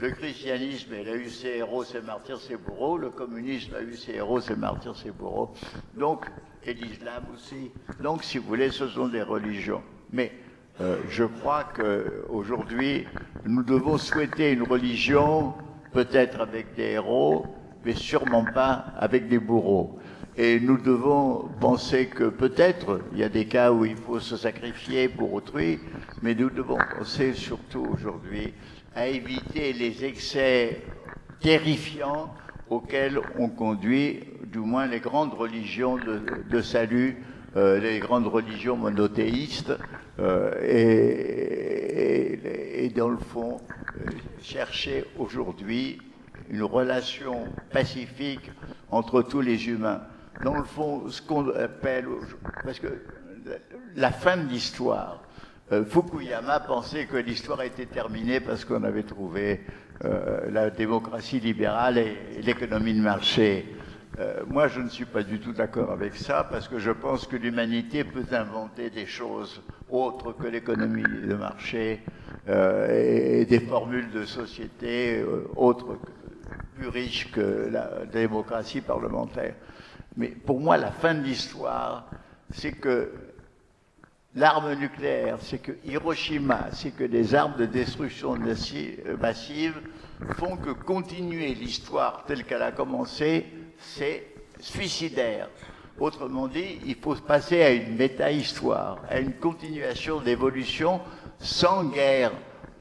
le christianisme, il a eu ses héros, ses martyrs, ses bourreaux. Le communisme a eu ses héros, ses martyrs, ses bourreaux. Donc, et l'islam aussi. Donc, si vous voulez, ce sont des religions. Mais euh, je crois qu'aujourd'hui, nous devons souhaiter une religion peut-être avec des héros, mais sûrement pas avec des bourreaux. Et nous devons penser que peut-être, il y a des cas où il faut se sacrifier pour autrui, mais nous devons penser surtout aujourd'hui à éviter les excès terrifiants auxquels ont conduit, du moins, les grandes religions de, salut, euh, les grandes religions monothéistes, euh, et, dans le fond, euh, chercher aujourd'hui une relation pacifique entre tous les humains. Dans le fond, ce qu'on appelle, parce que la fin de l'histoire, euh, Fukuyama pensait que l'histoire était terminée parce qu'on avait trouvé la démocratie libérale et l'économie de marché. Euh, moi, je ne suis pas du tout d'accord avec ça parce que je pense que l'humanité peut inventer des choses autres que l'économie de marché euh, et, des formules de société euh, autres, plus riches que la démocratie parlementaire. Mais pour moi, la fin de l'histoire, c'est que l'arme nucléaire, c'est que Hiroshima, c'est que les armes de destruction massive font que continuer l'histoire telle qu'elle a commencé c'est suicidaire. Autrement dit, il faut passer à une méta-histoire, à une continuation d'évolution sans guerre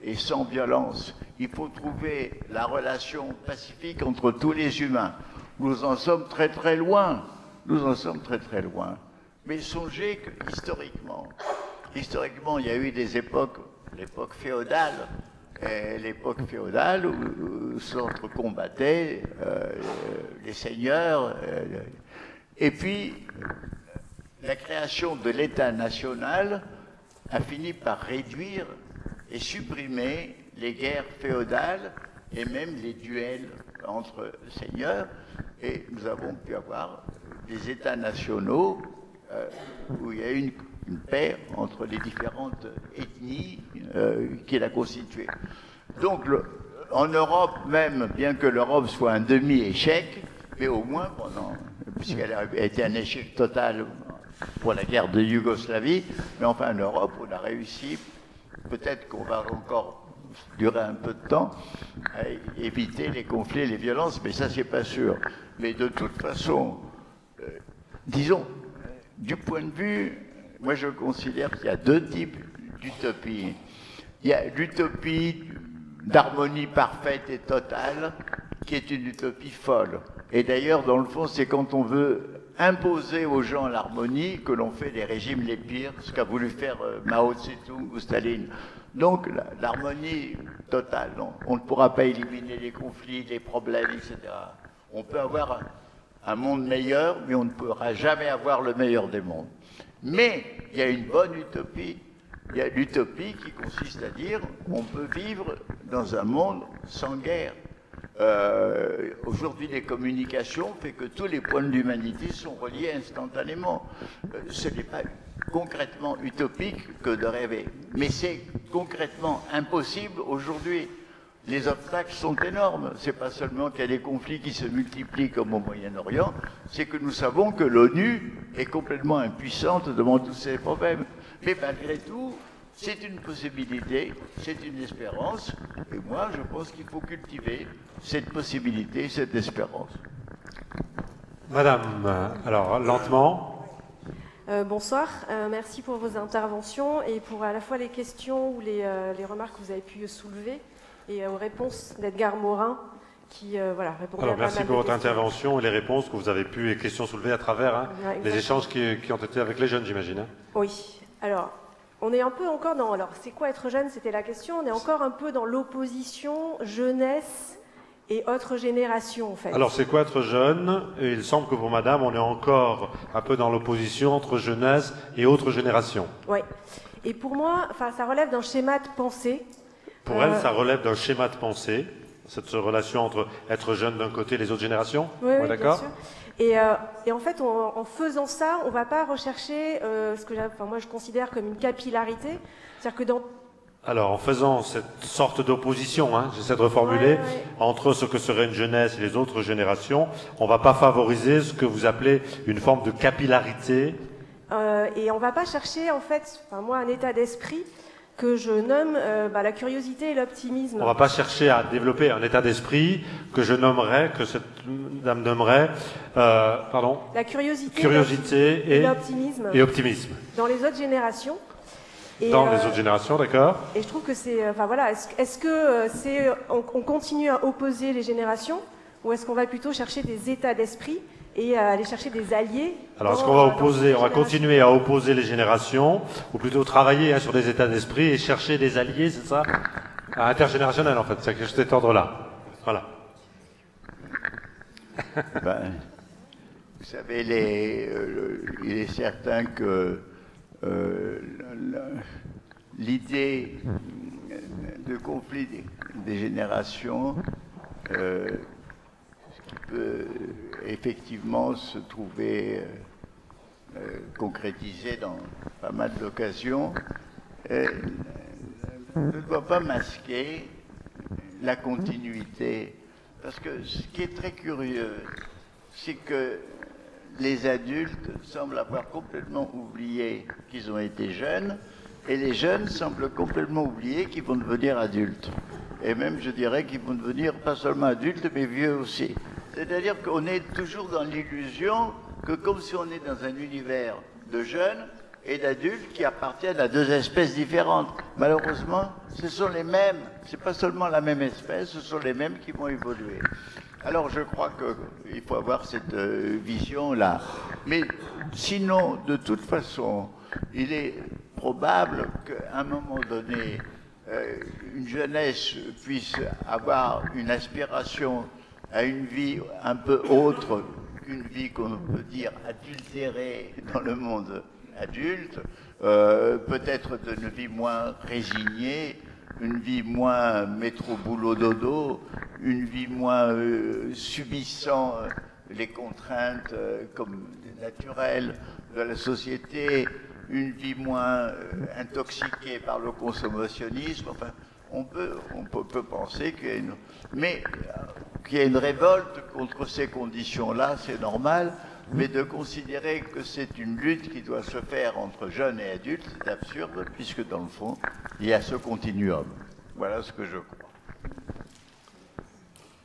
et sans violence. Il faut trouver la relation pacifique entre tous les humains. Nous en sommes très très loin. Nous en sommes très très loin. Mais songez que historiquement, historiquement, il y a eu des époques, l'époque féodale, l'époque féodale où, s'entre-combattaient euh, les seigneurs. Euh, et puis, la création de l'État national a fini par réduire et supprimer les guerres féodales et même les duels entre seigneurs. Et nous avons pu avoir des États nationaux euh, où il y a une une paix entre les différentes ethnies euh, qu'il a constituées. Donc, en Europe même, bien que l'Europe soit un demi-échec, mais au moins pendant, puisqu'elle a été un échec total pour la guerre de Yougoslavie, mais enfin en Europe, on a réussi, peut-être qu'on va encore durer un peu de temps, à éviter les conflits, les violences, mais ça c'est pas sûr. Mais de toute façon, euh, disons, du point de vue moi je considère qu'il y a deux types d'utopie. Il y a l'utopie d'harmonie parfaite et totale, qui est une utopie folle. Et d'ailleurs, dans le fond, c'est quand on veut imposer aux gens l'harmonie que l'on fait les régimes les pires, ce qu'a voulu faire euh, Mao Tse-tung ou Staline. Donc l'harmonie totale, on ne pourra pas éliminer les conflits, les problèmes, etc. On peut avoir un monde meilleur, mais on ne pourra jamais avoir le meilleur des mondes. Mais il y a une bonne utopie. Il y a l'utopie qui consiste à dire on peut vivre dans un monde sans guerre. Euh, aujourd'hui, les communications font que tous les points de l'humanité sont reliés instantanément. Euh, ce n'est pas concrètement utopique que de rêver, mais c'est concrètement impossible aujourd'hui les obstacles sont énormes. C'est pas seulement qu'il y a des conflits qui se multiplient comme au Moyen-Orient, c'est que nous savons que l'ONU est complètement impuissante devant tous ces problèmes. Mais malgré tout, c'est une possibilité, c'est une espérance, et moi je pense qu'il faut cultiver cette possibilité, cette espérance. Madame, alors lentement. Euh, bonsoir, euh, merci pour vos interventions et pour à la fois les questions ou les, euh, les remarques que vous avez pu soulever et aux réponses d'Edgar Morin, qui euh, voilà, Alors à merci pour votre questions. intervention et les réponses que vous avez pu et questions soulevées à travers hein, Ouais, les échanges qui, qui ont été avec les jeunes, j'imagine. hein. Oui. Alors, on est un peu encore dans. Alors, c'est quoi être jeune C'était la question. On est encore un peu dans l'opposition jeunesse et autre génération, en fait. Alors c'est quoi être jeune? Et Il semble que pour Madame, on est encore un peu dans l'opposition entre jeunesse et autres générations. Ouais. Et pour moi, enfin, ça relève d'un schéma de pensée. Pour Euh, elle, ça relève d'un schéma de pensée, cette relation entre être jeune d'un côté et les autres générations? Oui, Ouais, oui, bien d'accord? sûr. Et, euh, et en fait, on- en faisant ça, on ne va pas rechercher euh, ce que enfin, moi je considère comme une capillarité. C'est-à-dire que dans Alors, en faisant cette sorte d'opposition, hein, j'essaie de reformuler, Ouais, ouais. entre ce que serait une jeunesse et les autres générations, on ne va pas favoriser ce que vous appelez une forme de capillarité. Euh, et on va pas chercher, en fait, enfin, moi, un état d'esprit que je nomme euh, bah, la curiosité et l'optimisme. On ne va pas chercher à développer un état d'esprit que je nommerais, que cette dame nommerait, euh, pardon, La curiosité, curiosité et et, l'optimisme et optimisme. dans les autres générations. Et, Dans euh, les autres générations, d'accord Et je trouve que c'est, euh, enfin voilà, est-ce, est-ce que euh, c'est, on, on continue à opposer les générations, ou est-ce qu'on va plutôt chercher des états d'esprit et euh, aller chercher des alliés Alors, est-ce qu'on va opposer, on va continuer à opposer les générations, ou plutôt travailler hein, sur des états d'esprit et chercher des alliés, c'est ça? À Intergénérationnel, en fait, c'est quelque chose cet ordre-là. Voilà. Ben, vous savez, les, euh, il est certain que euh, l'idée de conflit des, des générations euh, peut effectivement se trouver euh, euh, concrétisée dans pas mal d'occasions, euh, ne doit pas masquer la continuité. Parce que ce qui est très curieux, c'est que les adultes semblent avoir complètement oublié qu'ils ont été jeunes, et les jeunes semblent complètement oublier qu'ils vont devenir adultes. Et même, je dirais, qu'ils vont devenir pas seulement adultes, mais vieux aussi. C'est-à-dire qu'on est toujours dans l'illusion que comme si on est dans un univers de jeunes et d'adultes qui appartiennent à deux espèces différentes. Malheureusement, ce sont les mêmes. C'est pas seulement la même espèce, ce sont les mêmes qui vont évoluer. Alors je crois qu'il faut avoir cette euh, vision-là. Mais sinon, de toute façon, il est probable qu'à un moment donné, euh, une jeunesse puisse avoir une aspiration à une vie un peu autre qu'une vie qu'on peut dire adultérée dans le monde adulte, euh, peut-être d'une vie moins résignée, une vie moins métro-boulot-dodo, une vie moins euh, subissant euh, les contraintes euh, comme naturelles de la société, une vie moins euh, intoxiquée par le consommationnisme. Enfin, on peut, on peut, peut penser qu'il y a mais euh, qu'il y a une révolte contre ces conditions-là, c'est normal. Mais de considérer que c'est une lutte qui doit se faire entre jeunes et adultes, c'est absurde, puisque dans le fond, il y a ce continuum. Voilà ce que je crois.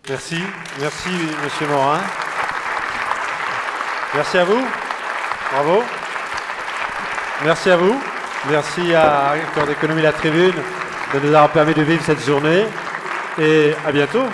Merci, merci Monsieur Morin. Merci à vous. Bravo. Merci à vous. Merci à Acteur d'économie La Tribune de nous avoir permis de vivre cette journée. Et à bientôt.